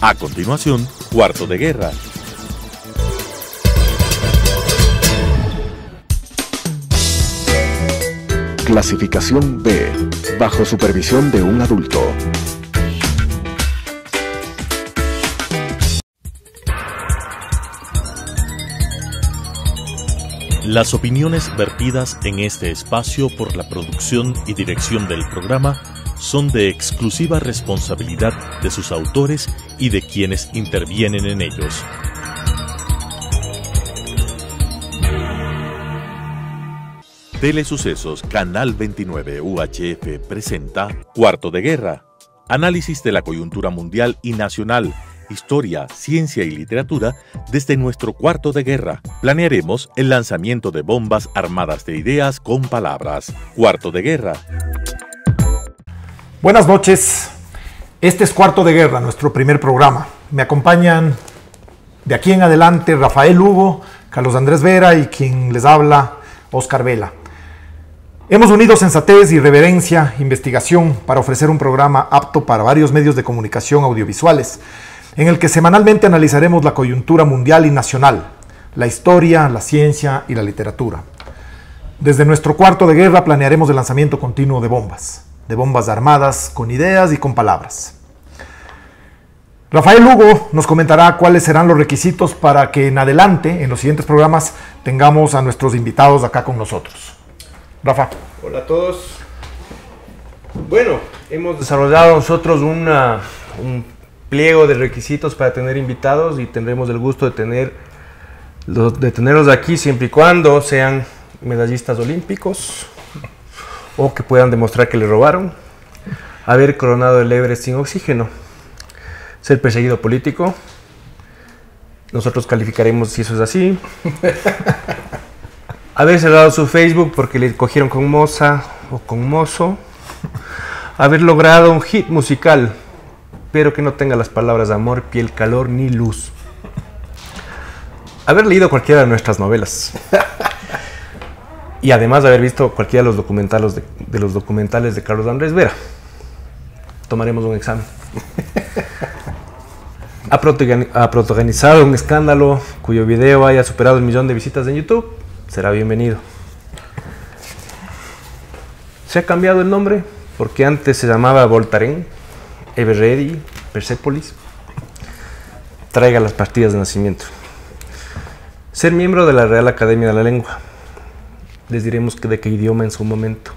A continuación, Cuarto de Guerra. Clasificación B, bajo supervisión de un adulto. Las opiniones vertidas en este espacio por la producción y dirección del programa son de exclusiva responsabilidad de sus autores y de quienes intervienen en ellos. Telesucesos Canal 29 UHF presenta Cuarto de Guerra. Análisis de la coyuntura mundial y nacional, historia, ciencia y literatura desde nuestro cuarto de guerra. Planearemos el lanzamiento de bombas armadas de ideas con palabras. Cuarto de Guerra. Buenas noches. Este es Cuarto de Guerra, nuestro primer programa. Me acompañan de aquí en adelante Rafael Hugo, Carlos Andrés Vera y quien les habla, Oscar Vela. Hemos unido sensatez y reverencia, investigación para ofrecer un programa apto para varios medios de comunicación audiovisuales, en el que semanalmente analizaremos la coyuntura mundial y nacional, la historia, la ciencia y la literatura. Desde nuestro cuarto de guerra planearemos el lanzamiento continuo de bombas, de bombas armadas con ideas y con palabras. Rafael Hugo nos comentará cuáles serán los requisitos para que en adelante, en los siguientes programas, tengamos a nuestros invitados acá con nosotros. Rafa. Hola a todos. Bueno, hemos desarrollado nosotros un pliego de requisitos para tener invitados y tendremos el gusto de, tener, de tenerlos aquí siempre y cuando sean medallistas olímpicos o que puedan demostrar que le robaron, haber coronado el Everest sin oxígeno, ser perseguido político. Nosotros calificaremos si eso es así. haber cerrado su Facebook porque le cogieron con moza o con mozo, haber logrado un hit musical, pero que no tenga las palabras amor, piel, calor ni luz. Haber leído cualquiera de nuestras novelas. Y además de haber visto cualquiera de los documentales de, los documentales de Carlos Andrés Vera. Tomaremos un examen. Ha, ha protagonizado un escándalo cuyo video haya superado el millón de visitas en YouTube será bienvenido. Se ha cambiado el nombre porque antes se llamaba Voltaren, Everready, Persepolis. Traiga las partidas de nacimiento. Ser miembro de la Real Academia de la Lengua. Les diremos que de qué idioma en su momento.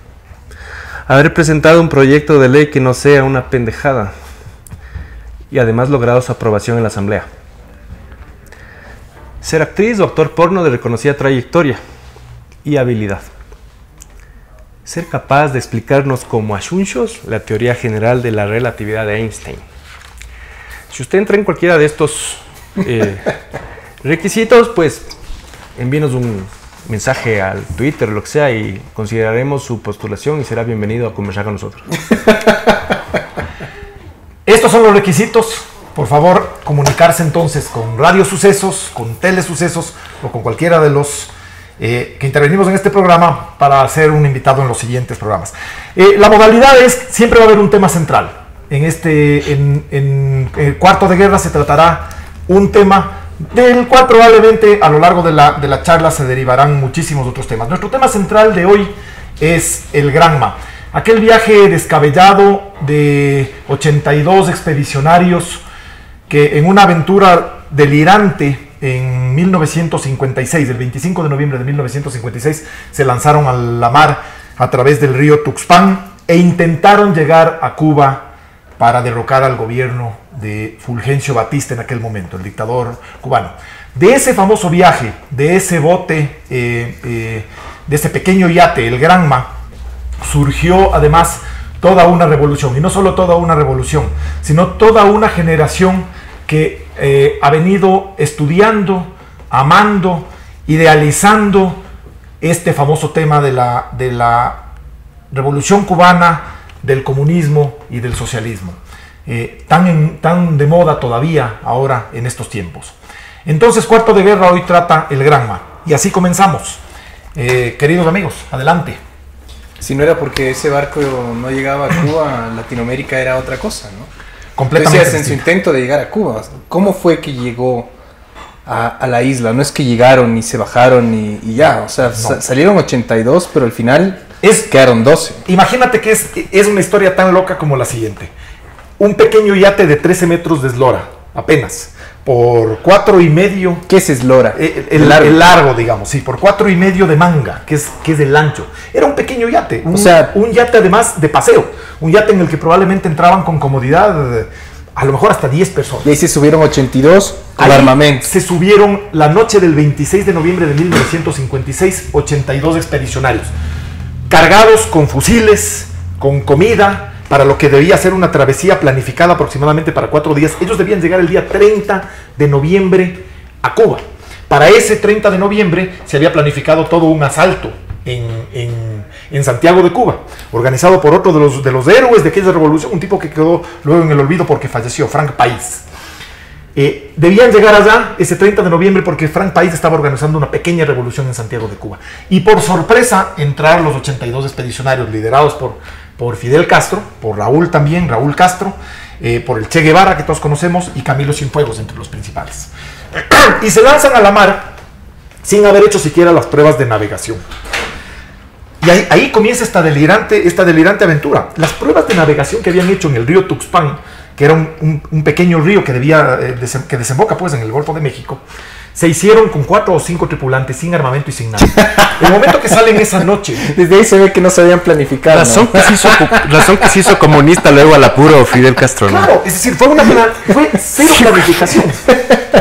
Haber presentado un proyecto de ley que no sea una pendejada. Y además logrado su aprobación en la Asamblea ser actriz o actor porno de reconocida trayectoria y habilidad. Ser capaz de explicarnos como asunchos la teoría general de la relatividad de Einstein. Si usted entra en cualquiera de estos eh, requisitos, pues envíenos un mensaje al Twitter, lo que sea, y consideraremos su postulación y será bienvenido a conversar con nosotros. Estos son los requisitos por favor, comunicarse entonces con Radio Sucesos, con Telesucesos o con cualquiera de los eh, que intervenimos en este programa para ser un invitado en los siguientes programas. Eh, la modalidad es, siempre va a haber un tema central. En este, en, el cuarto de guerra se tratará un tema del cual probablemente a lo largo de la, de la charla se derivarán muchísimos otros temas. Nuestro tema central de hoy es el Granma. Aquel viaje descabellado de 82 expedicionarios que en una aventura delirante en 1956, el 25 de noviembre de 1956, se lanzaron a la mar a través del río Tuxpan e intentaron llegar a Cuba para derrocar al gobierno de Fulgencio Batista en aquel momento, el dictador cubano. De ese famoso viaje, de ese bote, eh, eh, de ese pequeño yate, el Granma, surgió además toda una revolución, y no solo toda una revolución, sino toda una generación que eh, ha venido estudiando, amando, idealizando este famoso tema de la, de la revolución cubana, del comunismo y del socialismo, eh, tan, tan de moda todavía ahora en estos tiempos. Entonces, Cuarto de Guerra hoy trata el Granma. Y así comenzamos. Eh, queridos amigos, adelante. Si no era porque ese barco no llegaba a Cuba, Latinoamérica era otra cosa, ¿no? completamente Decías, en su intento de llegar a Cuba, ¿cómo fue que llegó a, a la isla? No es que llegaron y se bajaron y, y ya, o sea, sa- salieron 82, pero al final Es- quedaron 12. Imagínate que es, es una historia tan loca como la siguiente. Un pequeño yate de 13 metros de eslora, apenas, por cuatro y medio ¿Qué es Eslora? Eh, El, el- el largo. digamos, sí, por cuatro y medio de manga, que es, que es el ancho. Era un pequeño yate, un, O sea- un yate además de paseo, un yate en el que probablemente entraban con comodidad eh, a lo mejor hasta 10 personas. Y ahí se subieron 82 con Ahí armamento. Se subieron la noche del 26 de noviembre de 1956 82 expedicionarios, cargados con fusiles, con comida, para lo que debía ser una travesía planificada aproximadamente para cuatro días. Ellos debían llegar el día 30 de noviembre a Cuba. Para ese 30 de noviembre se había planificado todo un asalto en, en- Santiago de Cuba, organizado por otro de los, de los héroes de aquella revolución, un tipo que quedó luego en el olvido porque falleció, Frank País. Eh, debían llegar allá ese 30 de noviembre porque Frank País estaba organizando una pequeña revolución en Santiago de Cuba. Y por sorpresa entraron los 82 expedicionarios liderados por, por Fidel Castro, por Raúl también, Raúl Castro, eh, por el Che Guevara que todos conocemos y Camilo Cienfuegos entre los principales. y se lanzan a la mar sin haber hecho siquiera las pruebas de navegación. Y ahí, comienza esta delirante, esta delirante aventura. Las pruebas de navegación que habían hecho en el río Tuxpan, que era un, pequeño río que, debía, eh, que desemboca pues, en el Golfo de México, se hicieron con cuatro o cinco tripulantes, sin armamento y sin nada. El momento que salen esa noche, Desde ahí se ve que no sabían planificar. ¿no? Razón que, se hizo, razón que se hizo comunista luego al apuro Fidel Castro, ¿no? Claro, es decir, fue una plan- fue cero planificación.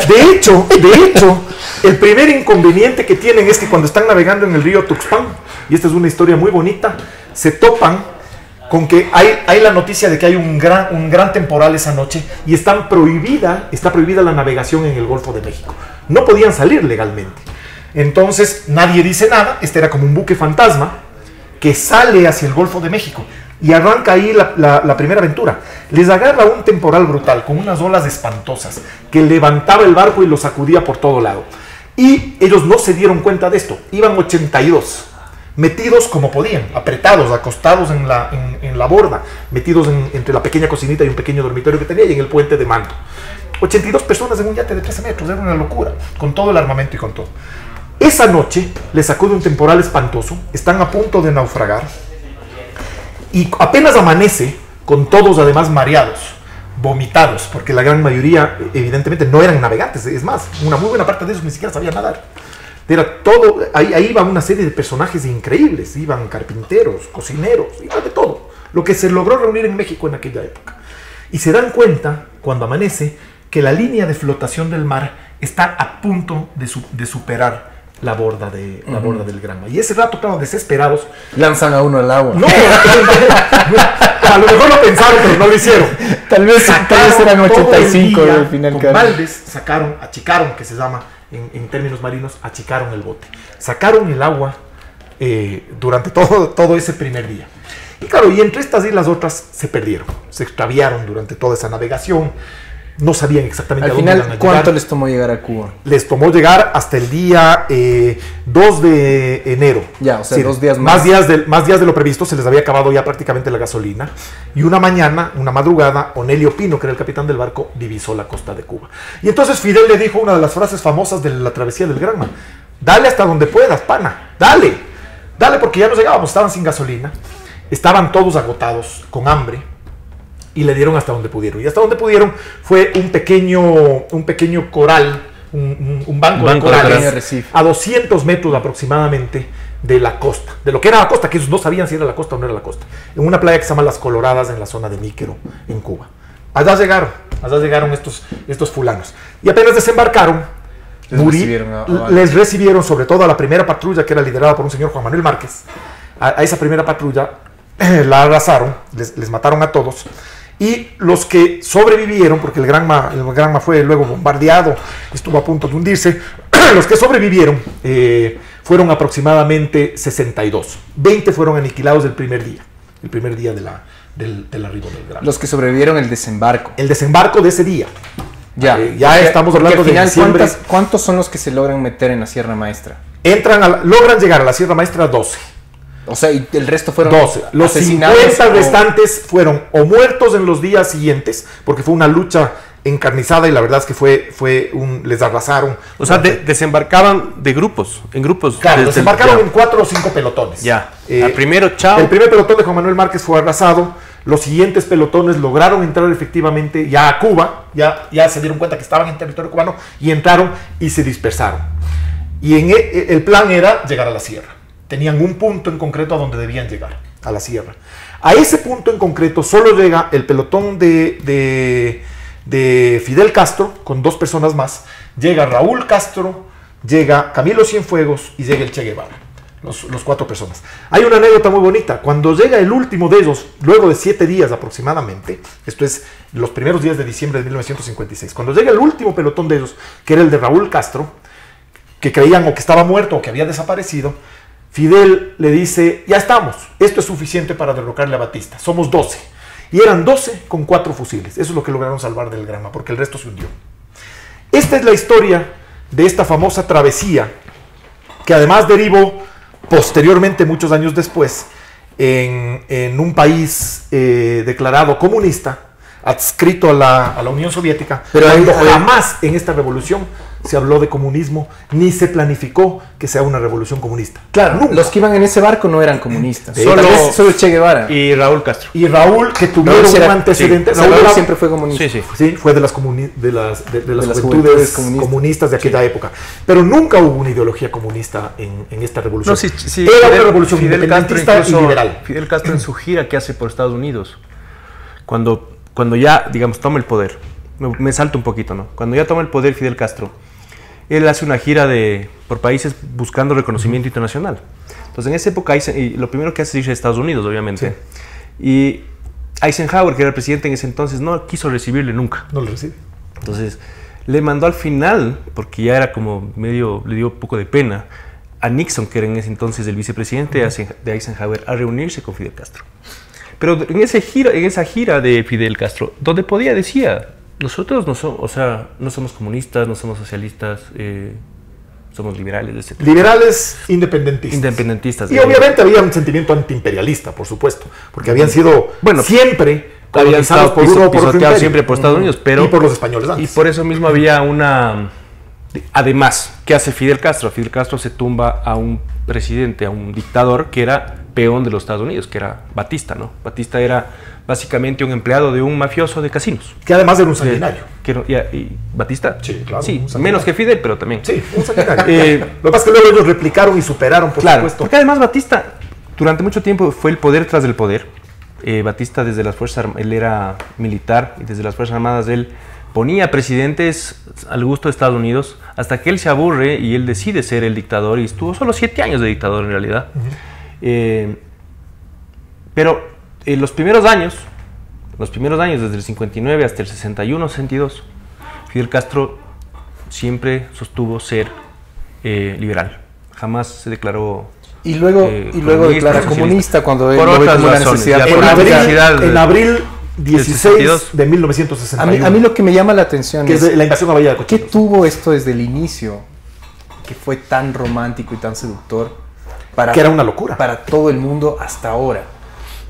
De hecho, de hecho, el primer inconveniente que tienen es que cuando están navegando en el río Tuxpan, y esta es una historia muy bonita, se topan con que hay, la noticia de que hay un gran, temporal esa noche y están prohibida, está prohibida la navegación en el Golfo de México. No podían salir legalmente. Entonces nadie dice nada, este era como un buque fantasma que sale hacia el Golfo de México y arranca ahí la- la primera aventura. Les agarra un temporal brutal con unas olas espantosas que levantaba el barco y lo sacudía por todo lado. Y ellos no se dieron cuenta de esto. Iban 82, metidos como podían, apretados, acostados en la, en, la borda, metidos en- entre la pequeña cocinita y un pequeño dormitorio que tenía y en el puente de mando. 82 personas en un yate de 13 metros, era una locura, con todo el armamento y con todo. Esa noche les sacude un temporal espantoso, están a punto de naufragar y apenas amanece, con todos además mareados, vomitados, porque la gran mayoría evidentemente no eran navegantes, es más, una muy buena parte de ellos ni siquiera sabía nadar. Era todo, ahí, ahí iba una serie de personajes increíbles, iban carpinteros, cocineros, iba de todo, lo que se logró reunir en México en aquella época. Y se dan cuenta, cuando amanece, que la línea de flotación del mar está a punto de, su- de superar la borda, de, la borda del Granma. Y ese rato, claro, desesperados, Lanzan a uno al agua. no, a lo mejor lo pensaron, pero no lo hicieron. Tal vez, tal vez Sacaron eran todo el 85 día, al final. Con baldes sacaron, achicaron, que se llama en, en términos marinos, achicaron el bote. Sacaron el agua eh, durante todo, todo ese primer día. Y claro, y entre estas y las otras se perdieron, se extraviaron durante toda esa navegación. No sabían exactamente Al a dónde iban a ¿cuánto les tomó llegar a Cuba? les tomó llegar hasta el día eh, 2 de enero. Ya, o sea, Sí, dos días más. más. días, de, más días de lo previsto, se les había acabado ya prácticamente la gasolina. Y una mañana, una madrugada, Onelio Pino, que era el capitán del barco, divisó la costa de Cuba. Y entonces Fidel le dijo una de las frases famosas de la travesía del Granma. Dale hasta donde puedas, pana. Dale. Dale porque ya no llegábamos, estaban sin gasolina. Estaban todos agotados, con hambre y le dieron hasta donde pudieron. Y hasta donde pudieron fue un pequeño, un pequeño coral, un, un- un banco, Banco de de corales. Recife. a 200 metros aproximadamente de la costa, de lo que era la costa, que ellos no sabían si era la costa o no era la costa, en una playa que se llama Las Coloradas en la zona de Níquero, en Cuba. Allá llegaron, allá llegaron estos, estos fulanos. Y apenas desembarcaron, Les Muri- recibieron a- a- les recibieron sobre todo a la primera patrulla que era liderada por un señor Juan Manuel Márquez. A, a esa primera patrulla la arrasaron, les, les mataron a todos. Y los que sobrevivieron, porque el Granma, el Granma fue luego bombardeado, estuvo a punto de hundirse, los que sobrevivieron eh, fueron aproximadamente 62. 20 fueron aniquilados el primer día, el primer día de la, del, del arribo del Granma. Los que sobrevivieron el desembarco. El desembarco de ese día. Ya, Eh, ya estamos hablando al de final, diciembre. ¿cuántas- ¿Cuántos son los que se logran meter en la Sierra Maestra? Entran a logran llegar a la Sierra Maestra 12. O sea, y el resto fueron 12. Los asesinados 50 o- restantes fueron o muertos en los días siguientes, porque fue una lucha encarnizada y la verdad es que fue, fue un, les arrasaron. O sea, de- desembarcaban de grupos, en grupos. Claro, desde- desembarcaron ya. en cuatro o cinco pelotones. Ya. Eh, Al primero, chao. El primer pelotón de Juan Manuel Márquez fue arrasado. Los siguientes pelotones lograron entrar efectivamente ya a Cuba. Ya, ya se dieron cuenta que estaban en territorio cubano y entraron y se dispersaron. Y en e- el plan era llegar a la sierra. Tenían un punto en concreto a donde debían llegar, a la sierra. A ese punto en concreto solo llega el pelotón de, de, de Fidel Castro con dos personas más. Llega Raúl Castro, llega Camilo Cienfuegos y llega el Che Guevara. Los, los cuatro personas. Hay una anécdota muy bonita. Cuando llega el último de ellos, luego de siete días aproximadamente, esto es los primeros días de diciembre de 1956, cuando llega el último pelotón de ellos, que era el de Raúl Castro, que creían o que estaba muerto o que había desaparecido, Fidel le dice, ya estamos, esto es suficiente para derrocarle a Batista, somos 12. Y eran 12 con cuatro fusiles, eso es lo que lograron salvar del grama, porque el resto se hundió. Esta es la historia de esta famosa travesía, que además derivó posteriormente, muchos años después, en, en un país eh, declarado comunista, adscrito a la, a la Unión Soviética, Pero cuando hay- jamás en esta revolución se habló de comunismo, ni se planificó que sea una revolución comunista. Claro, Nunca. los que iban en ese barco no eran comunistas. Sí, Solo, solo Che Guevara. Y Raúl Castro. Y Raúl, que tuvieron Raúl sí un antecedente, sí, Raúl Raúl era- siempre fue comunista. Sí, sí. Sí, fue de las, comuni- de las, de, de las De las juventudes, juventudes comunistas. comunistas. de aquella época. Pero nunca hubo una ideología comunista en, en esta revolución. No, sí, sí, Era Fidel- una revolución Fidel Castro independentista y incluso- liberal. Fidel Castro en su gira que hace por Estados Unidos, cuando, cuando ya, digamos, toma el poder, me, me salto un poquito, ¿no? Cuando ya toma el poder Fidel Castro, él hace una gira de, por países buscando reconocimiento internacional. Entonces, en esa época, y lo primero que hace es irse a Estados Unidos, obviamente. Y Eisenhower, que era el presidente en ese entonces, no quiso recibirle nunca. No lo recibe. Entonces, le mandó al final, porque ya era como medio, le dio un poco de pena, a Nixon, que era en ese entonces el vicepresidente de Eisen- de Eisenhower, a reunirse con Fidel Castro. Pero en, ese gira, en esa gira de Fidel Castro, donde podía, decía, nosotros no somos, o sea, no somos comunistas, no somos socialistas, eh, somos liberales, etc. Liberales independentistas. Independentistas. Y de- obviamente había un sentimiento antiimperialista, por supuesto, porque habían sido Bueno, siempre habían estado por piso- imperio. siempre por Estados Unidos, pero- y por los españoles Y antes. por eso mismo había una... Además, ¿qué hace Fidel Castro? Fidel Castro se tumba a un presidente, a un dictador que era peón de los Estados Unidos, que era Batista, ¿no? Batista era básicamente un empleado de un mafioso de casinos. que además era un sanguinario. Que no- y, y Batista, Sí, claro, sí, sanguinario. menos que Fidel, pero también. Sí, un sanguinario. Eh, Lo que pasa es que luego ellos replicaron y superaron, por Claro, supuesto. porque además Batista durante mucho tiempo fue el poder tras el poder. Eh, Batista desde las fuerzas, Arm- él era militar y desde las fuerzas armadas él ponía presidentes al gusto de Estados Unidos hasta que él se aburre y él decide ser el dictador y estuvo solo siete años de dictador en realidad. Eh, pero en los primeros años, los primeros años desde el 59 hasta el 61, 62, Fidel Castro siempre sostuvo ser eh, liberal. Jamás se declaró Y luego, Eh, y luego comunista, declara comunista cuando él Por otras razones, necesidad en, por abril, necesidad de- en abril 16 62. de A 1961. mí, a mí lo que me llama la atención que es, es la invasión a Bahía de ¿qué tuvo esto desde el inicio que fue tan romántico y tan seductor para, Que era una locura. para todo el mundo hasta ahora?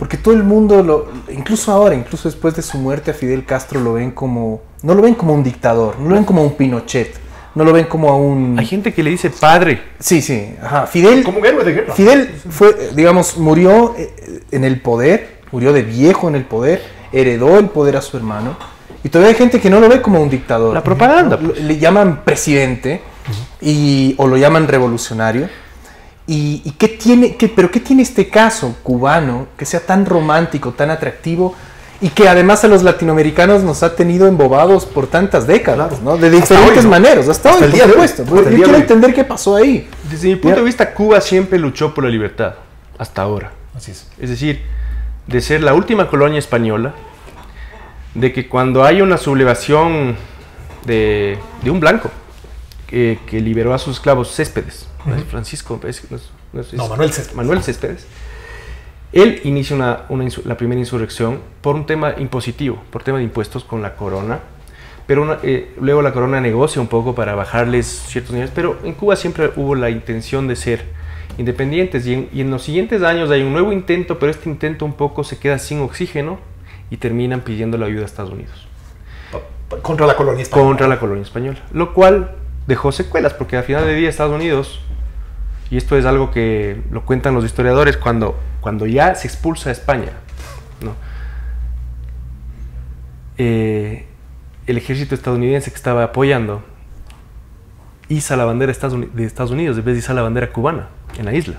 Porque todo el mundo, lo, incluso ahora, incluso después de su muerte a Fidel Castro, lo ven como, no lo ven como un dictador, no lo ven como un Pinochet, no lo ven como a un... Hay gente que le dice padre. Sí, sí, ajá. Fidel, Como un héroe de guerra. Fidel fue, digamos, murió eh, en el poder, murió de viejo en el poder, heredó el poder a su hermano. Y todavía hay gente que no lo ve como un dictador. La propaganda, pues. Le llaman presidente y, o lo llaman revolucionario. ¿Y, y qué tiene, qué, pero qué tiene este caso cubano que sea tan romántico, tan atractivo y que además a los latinoamericanos nos ha tenido embobados por tantas décadas. ¿no? De Hasta diferentes maneras, hasta, Hasta hoy, el día supuesto. Yo día quiero hoy. entender qué pasó ahí. Desde mi punto de vista, Cuba siempre luchó por la libertad, hasta ahora. Así es. Es decir, de ser la última colonia española, de que cuando hay una sublevación de, de un blanco que, que liberó a sus esclavos Céspedes, ¿no es Francisco, que no es- no es- No, Manuel Céspedes. Manuel Céspedes, él inicia una, una la primera insurrección por un tema impositivo, por tema de impuestos con la corona, pero una- eh, luego la corona negocia un poco para bajarles ciertos niveles, pero en Cuba siempre hubo la intención de ser independientes. Y en, y en los siguientes años hay un nuevo intento, pero este intento un poco se queda sin oxígeno y terminan pidiendo la ayuda a Estados Unidos. Contra la colonia española. Contra la colonia española. Lo cual dejó secuelas, porque al final de día Estados Unidos, y esto es algo que lo cuentan los historiadores, cuando, cuando ya se expulsa a España, ¿no? Eh, el ejército estadounidense que estaba apoyando iza la bandera de Estados Unidos en vez de izar la bandera cubana en la isla.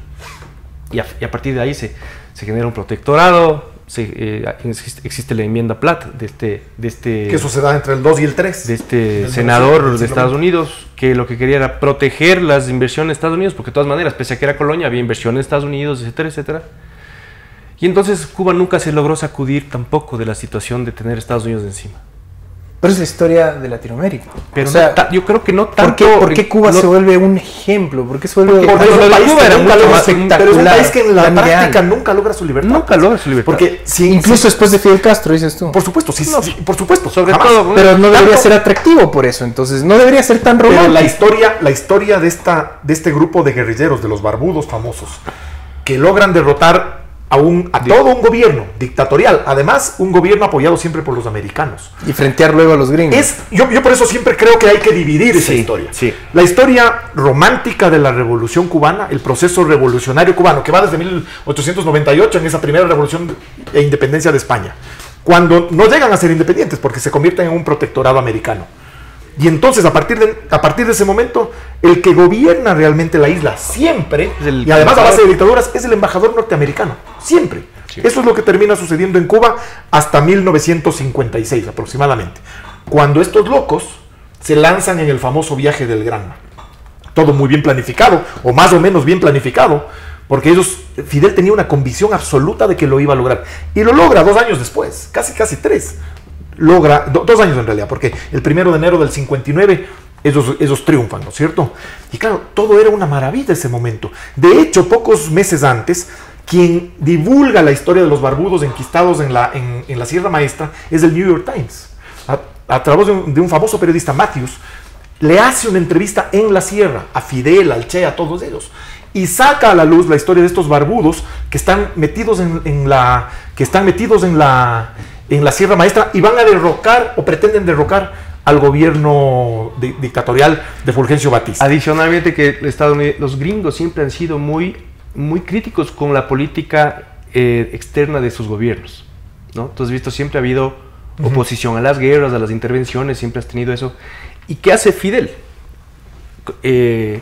Y a, y a partir de ahí se, se genera un protectorado, se, eh, existe, existe la enmienda Platt de este... De este Que eso se da entre el 2 y el 3. de este senador de. Estados Unidos que lo que quería era proteger las inversiones de Estados Unidos, porque de todas maneras, pese a que era colonia, había inversiones de Estados Unidos, etcétera, etcétera. Y entonces Cuba nunca se logró sacudir tampoco de la situación de tener Estados Unidos encima. Pero es la historia de Latinoamérica. Pero o sea, no ta- yo creo que no ¿por tanto... qué, por qué Cuba no- se vuelve un ejemplo? ¿Por qué se vuelve Porque Pero un país Cuba era nunca más pero es un espectacular, país que en la práctica nunca logra su libertad. Nunca logra su libertad. Porque si, Incluso si- después de Fidel Castro, dices tú. por supuesto, sí, No, sí, por supuesto, sobre jamás. todo... Pero no debería Tanto- ser atractivo por eso, entonces no debería ser tan Pero romántico. la historia, la historia de, esta, de este grupo de guerrilleros, de los barbudos famosos, que logran derrotar a, un, a todo un gobierno dictatorial, además un gobierno apoyado siempre por los americanos. Y frentear luego a los gringos. Es, yo, yo por eso siempre creo que hay que dividir esa Sí, historia. sí. La historia romántica de la revolución cubana, el proceso revolucionario cubano, que va desde 1898 en esa primera revolución e independencia de España, cuando no llegan a ser independientes porque se convierten en un protectorado americano. Y entonces, a partir, de, a partir de ese momento, el que gobierna realmente la isla siempre, el y además a base de dictaduras, es el embajador norteamericano. Siempre. Sí. Eso es lo que termina sucediendo en Cuba hasta 1956 aproximadamente. Cuando estos locos se lanzan en el famoso viaje del Granma. Todo muy bien planificado, o más o menos bien planificado, porque ellos, Fidel tenía una convicción absoluta de que lo iba a lograr. Y lo logra dos años después, casi casi tres. Logra, do- dos años en realidad, porque el primero de enero del 59 ellos, ellos triunfan, ¿no es cierto? Y claro, todo era una maravilla ese momento. De hecho, pocos meses antes, quien divulga la historia de los barbudos enquistados en la, en, la Sierra Maestra es el New York Times. A, través de un, famoso periodista, Matthews, le hace una entrevista en la sierra a Fidel, al Che, a todos ellos. Y saca a la luz la historia de estos barbudos que están metidos en la. que están metidos en la. En la Sierra Maestra y van a derrocar o pretenden derrocar al gobierno di- dictatorial de Fulgencio Batista. Adicionalmente que Estados Unidos, los gringos siempre han sido muy, muy críticos con la política eh, externa de sus gobiernos. ¿no? Tú has visto, siempre ha habido oposición a las guerras, a las intervenciones, siempre has tenido eso. ¿Y qué hace Fidel? Eh,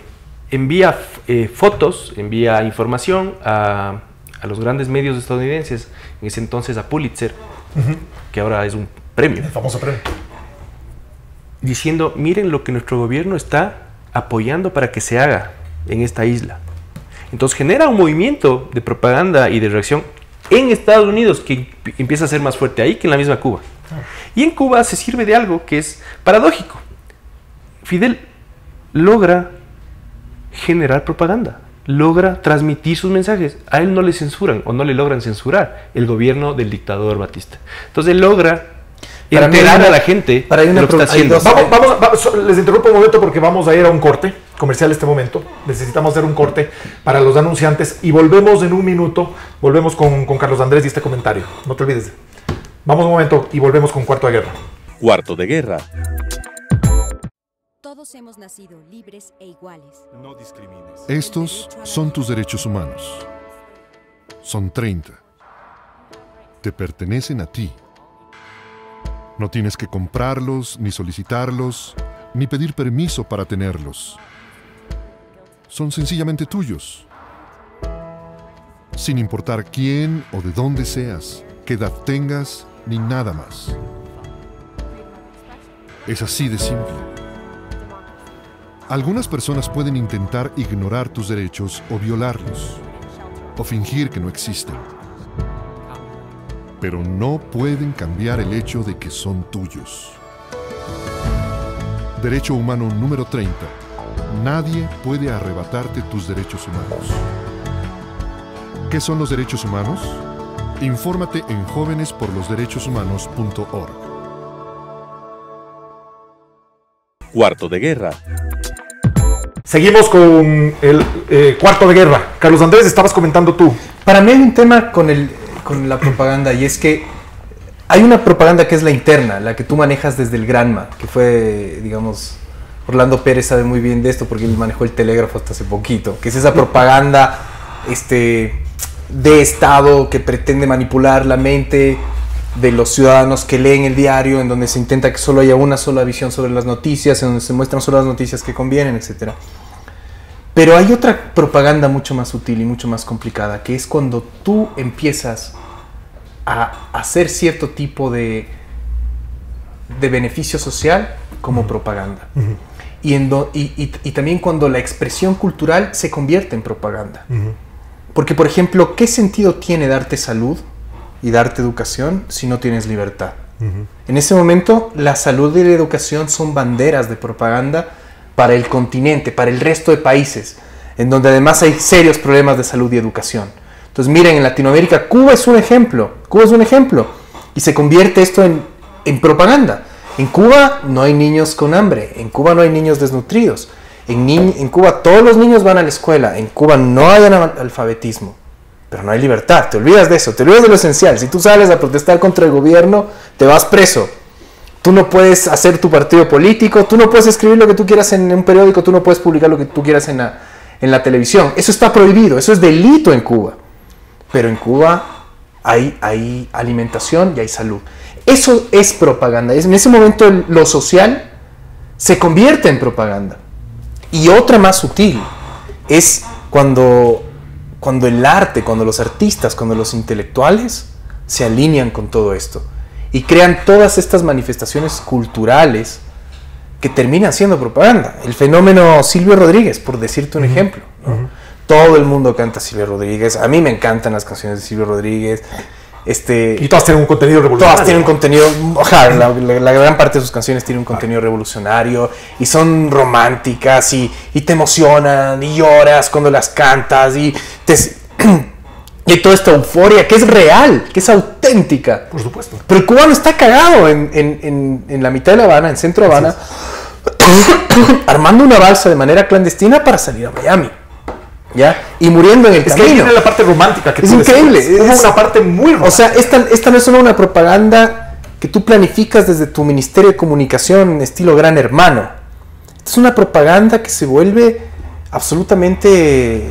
envía eh, fotos, envía información a, a los grandes medios estadounidenses, en ese entonces a Pulitzer, que ahora es un premio El famoso premio. diciendo, miren lo que nuestro gobierno está apoyando para que se haga en esta isla. Entonces genera un movimiento de propaganda y de reacción en Estados Unidos que emp- empieza a ser más fuerte ahí que en la misma Cuba. Y en Cuba se sirve de algo que es paradójico. Fidel logra generar propaganda, logra transmitir sus mensajes. A él no le censuran o no le logran censurar el gobierno del dictador Batista. Entonces logra Para enterar una- a la gente para de lo que está haciendo. Vamos, vamos, va- so- les interrumpo un momento porque vamos a ir a un corte comercial este momento. Necesitamos hacer un corte para los anunciantes y volvemos en un minuto. Volvemos con, con Carlos Andrés y este comentario. No te olvides. Vamos un momento y volvemos con Cuarto de Guerra. Cuarto de guerra. Todos hemos nacido libres e iguales. Estos son tus derechos humanos. Son 30. Te pertenecen a ti. No tienes que comprarlos, ni solicitarlos, ni pedir permiso para tenerlos. Son sencillamente tuyos. Sin importar quién o de dónde seas, qué edad tengas, ni nada más. Es así de simple. Algunas personas pueden intentar ignorar tus derechos o violarlos, o fingir que no existen. Pero no pueden cambiar el hecho de que son tuyos. Derecho humano número 30. Nadie puede arrebatarte tus derechos humanos. ¿Qué son los derechos humanos? Infórmate en jóvenesporlosderechoshumanos.org. Cuarto de guerra. Seguimos con el eh, cuarto de guerra. Carlos Andrés, estabas comentando tú. Para mí hay un tema con, el, con la propaganda y es que hay una propaganda que es la interna, la que tú manejas desde el Granma, que fue, digamos, Orlando Pérez sabe muy bien de esto porque él manejó el telégrafo hasta hace poquito, que es esa propaganda este, de Estado que pretende manipular la mente de los ciudadanos que leen el diario, en donde se intenta que solo haya una sola visión sobre las noticias, en donde se muestran solo las noticias que convienen, etc. Pero hay otra propaganda mucho más sutil y mucho más complicada, que es cuando tú empiezas a hacer cierto tipo de, de beneficio social como propaganda. y, en do- y- y- y también cuando la expresión cultural se convierte en propaganda. Porque, por ejemplo, ¿qué sentido tiene darte salud y darte educación si no tienes libertad? En ese momento, la salud y la educación son banderas de propaganda para el continente, para el resto de países, en donde además hay serios problemas de salud y educación. Entonces, miren, en Latinoamérica, Cuba es un ejemplo, Cuba es un ejemplo, y se convierte esto en, en propaganda. En Cuba no hay niños con hambre, en Cuba no hay niños desnutridos, en, ni- en Cuba todos los niños van a la escuela, en Cuba no hay analfabetismo, pero no hay libertad, te olvidas de eso, te olvidas de lo esencial. Si tú sales a protestar contra el gobierno, te vas preso. Tú no puedes hacer tu partido político, tú no puedes escribir lo que tú quieras en un periódico, tú no puedes publicar lo que tú quieras en la, en la televisión. Eso está prohibido, eso es delito en Cuba. Pero en Cuba hay, hay alimentación y hay salud. Eso es propaganda. En ese momento lo social se convierte en propaganda. Y otra más sutil es cuando, cuando el arte, cuando los artistas, cuando los intelectuales se alinean con todo esto y crean todas estas manifestaciones culturales que terminan siendo propaganda. El fenómeno Silvio Rodríguez, por decirte un ejemplo. ¿no? Todo el mundo canta Silvio Rodríguez. A mí me encantan las canciones de Silvio Rodríguez. Este, Y todas tienen un contenido revolucionario. Todas tienen un contenido, ajá, la, la- la gran parte de sus canciones tiene un contenido revolucionario y son románticas y, y te emocionan y lloras cuando las cantas y, te, y toda esta euforia que es real, que es auténtica. Por supuesto. Pero el cubano está cagado en, en- en- en la mitad de La Habana, en centro Habana, armando una balsa de manera clandestina para salir a Miami. ¿Ya? Y muriendo en el Es que ahí viene la parte romántica que Es tú increíble. es- una parte muy romántica. O sea, esta, esta no es solo una propaganda que tú planificas desde tu Ministerio de Comunicación estilo gran hermano. Esta es una propaganda que se vuelve absolutamente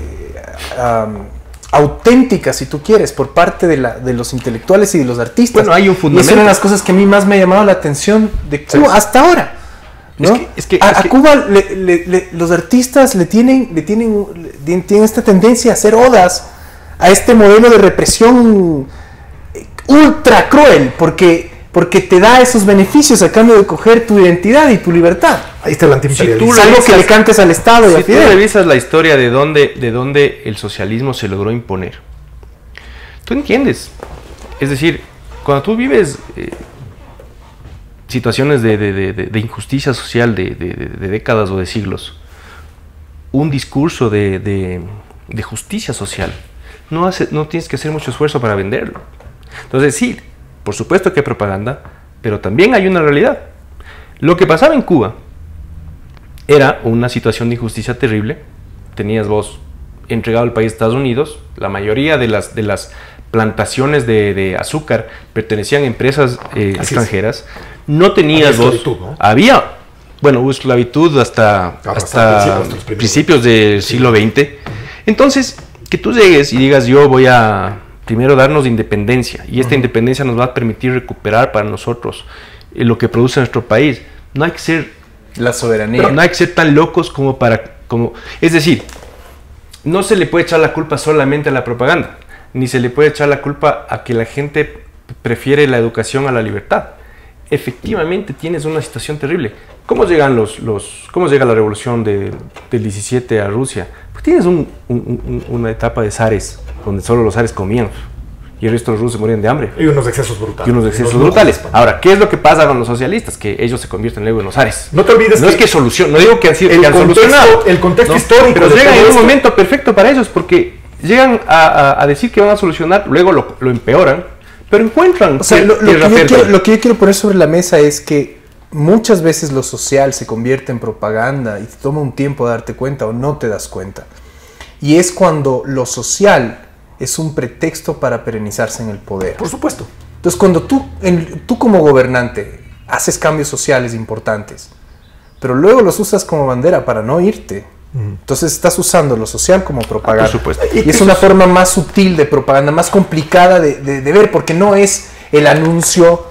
am, auténtica, si tú quieres, por parte de, la- de los intelectuales y de los artistas. Bueno, hay un Y es fundamento. una de las cosas que a mí más me ha llamado la atención de Cuba hasta ahora. ¿no? Es que- es que- a, es a que- Cuba le- le- le- los artistas le tienen, le tienen, tienen esta tendencia a hacer odas a este modelo de represión ultra cruel, porque, porque te da esos beneficios a cambio de coger tu identidad y tu libertad. Ahí está el antiimperialismo. lo algo que le cantes al Estado y a Si tú revisas la historia de dónde, de dónde el socialismo se logró imponer, tú entiendes. Es decir, cuando tú vives eh, situaciones de, de- de- de- de injusticia social de, de- de- de décadas o de siglos, un discurso de, de- de justicia social, no, hace, no tienes que hacer mucho esfuerzo para venderlo. Entonces, sí, por supuesto que hay propaganda, pero también hay una realidad. Lo que pasaba en Cuba era una situación de injusticia terrible. Tenías vos entregado el país a Estados Unidos, la mayoría de las, de las plantaciones de, de azúcar pertenecían a empresas eh, extranjeras. No tenías vos. Había, bueno, hubo esclavitud hasta, Hasta hasta principios, del siglo XX. Entonces, que tú llegues y digas, yo voy a primero darnos independencia, y esta independencia nos va a permitir recuperar para nosotros eh, lo que produce nuestro país. No hay que ser La soberanía. pero no hay que ser tan locos como para... Como, es decir, no se le puede echar la culpa solamente a la propaganda, ni se le puede echar la culpa a que la gente prefiere la educación a la libertad. Efectivamente tienes una situación terrible. ¿Cómo llegan los, los cómo llega la revolución de- del 17 a Rusia? Pues tienes un- un- un- una etapa de zares, donde solo los zares comían y el resto de los rusos morían de hambre Y unos excesos brutales. y unos excesos Los lujos brutales. Ahora, ¿qué es lo que pasa con los socialistas? Que ellos se convierten luego en los ares. No te olvides No que es que solución, no digo que han, sido, el que han contexto- solucionado. el contexto ¿no? histórico Pero llegan en un momento perfecto para ellos porque llegan a, a- a decir que van a solucionar, luego lo, lo empeoran, pero encuentran O sea, lo, que yo quiero, lo que yo quiero poner sobre la mesa es que muchas veces lo social se convierte en propaganda y te toma un tiempo darte cuenta o no te das cuenta. Y es cuando lo social es un pretexto para perenizarse en el poder. Por supuesto. Entonces, cuando tú, en- tú como gobernante haces cambios sociales importantes, pero luego los usas como bandera para no irte, entonces estás usando lo social como propaganda. por supuesto. Y es una forma más sutil de propaganda, más complicada de, de- de ver, porque no es el anuncio,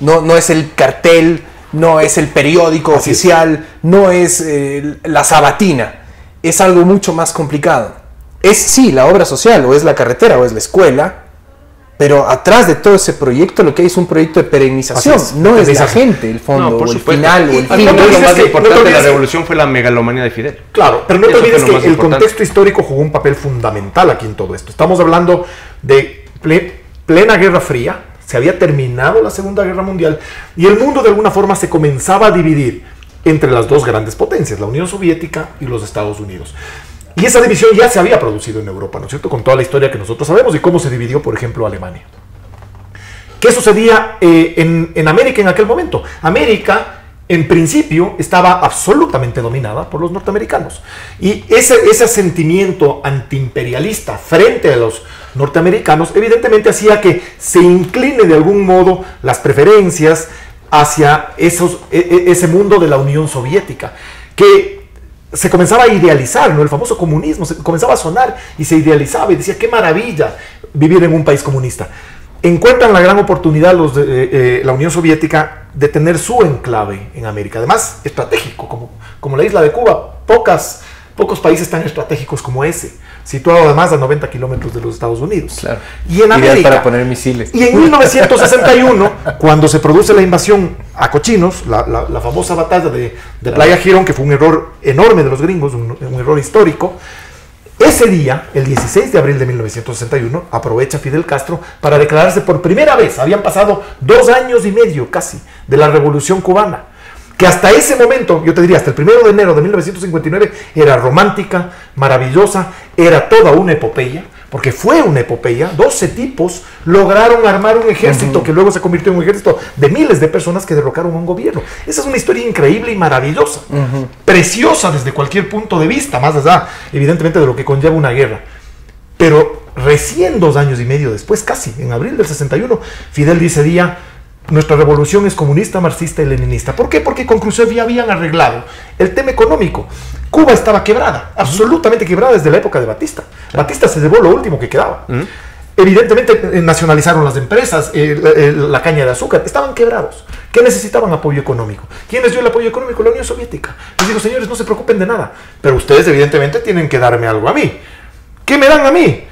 no, no es el cartel, no es el periódico Así es. oficial, no es eh, la sabatina. Es algo mucho más complicado. Es sí la obra social, o es la carretera, o es la escuela, pero atrás de todo ese proyecto lo que hay es un proyecto de es, no es la gente, el fondo, No, por o el supuesto. final, o el fin. lo más que- no te importante de la que- revolución fue la megalomanía de Fidel. Claro, pero no te olvides que el importante. contexto histórico jugó un papel fundamental aquí en todo esto. Estamos hablando de ple- plena Guerra Fría, se había terminado la Segunda Guerra Mundial y el mundo de alguna forma se comenzaba a dividir entre las dos grandes potencias, la Unión Soviética y los Estados Unidos. Y esa división ya se había producido en Europa, ¿no es cierto? Con toda la historia que nosotros sabemos y cómo se dividió, por ejemplo, Alemania. ¿Qué sucedía eh, en, América en aquel momento? América, en principio, estaba absolutamente dominada por los norteamericanos. Y ese, sentimiento antiimperialista frente a los norteamericanos, evidentemente hacía que se incline de algún modo las preferencias hacia e- e- ese mundo de la Unión Soviética, que se comenzaba a idealizar, ¿no? El famoso comunismo se comenzaba a sonar y se idealizaba y decía, qué maravilla vivir en un país comunista. Encuentran la gran oportunidad los de, eh, eh, la Unión Soviética de tener su enclave en América, además estratégico, como, como la isla de Cuba, pocas, pocos países tan estratégicos como ese, situado además a 90 kilómetros de los Estados Unidos. Claro. Y en Ideal América, para poner misiles. y en 1961, cuando se produce la invasión a Cochinos, la, la- la famosa batalla de, de Playa Girón, que fue un error enorme de los gringos, un, un error histórico, ese día, el 16 de abril de 1961, aprovecha Fidel Castro para declararse por primera vez, habían pasado dos años y medio casi de la revolución cubana, que hasta ese momento, yo te diría, hasta el primero de enero de 1959, era romántica, maravillosa, era toda una epopeya, porque fue una epopeya, 12 tipos lograron armar un ejército que luego se convirtió en un ejército de miles de personas que derrocaron a un gobierno. Esa es una historia increíble y maravillosa, preciosa desde cualquier punto de vista, más allá, evidentemente, de lo que conlleva una guerra. Pero recién dos años y medio después, casi en abril del 61, Fidel dice día, nuestra revolución es comunista, marxista y leninista. ¿Por qué? Porque con Khrushchev ya habían arreglado el tema económico. Cuba estaba quebrada, absolutamente quebrada desde la época de Batista. Batista se llevó lo último que quedaba. Evidentemente eh, nacionalizaron las empresas, eh, la, eh, la caña de azúcar, estaban quebrados. ¿Qué necesitaban? Apoyo económico. ¿Quién les dio el apoyo económico? La Unión Soviética. Les digo, señores, no se preocupen de nada, pero ustedes evidentemente tienen que darme algo a mí. ¿Qué me dan a mí?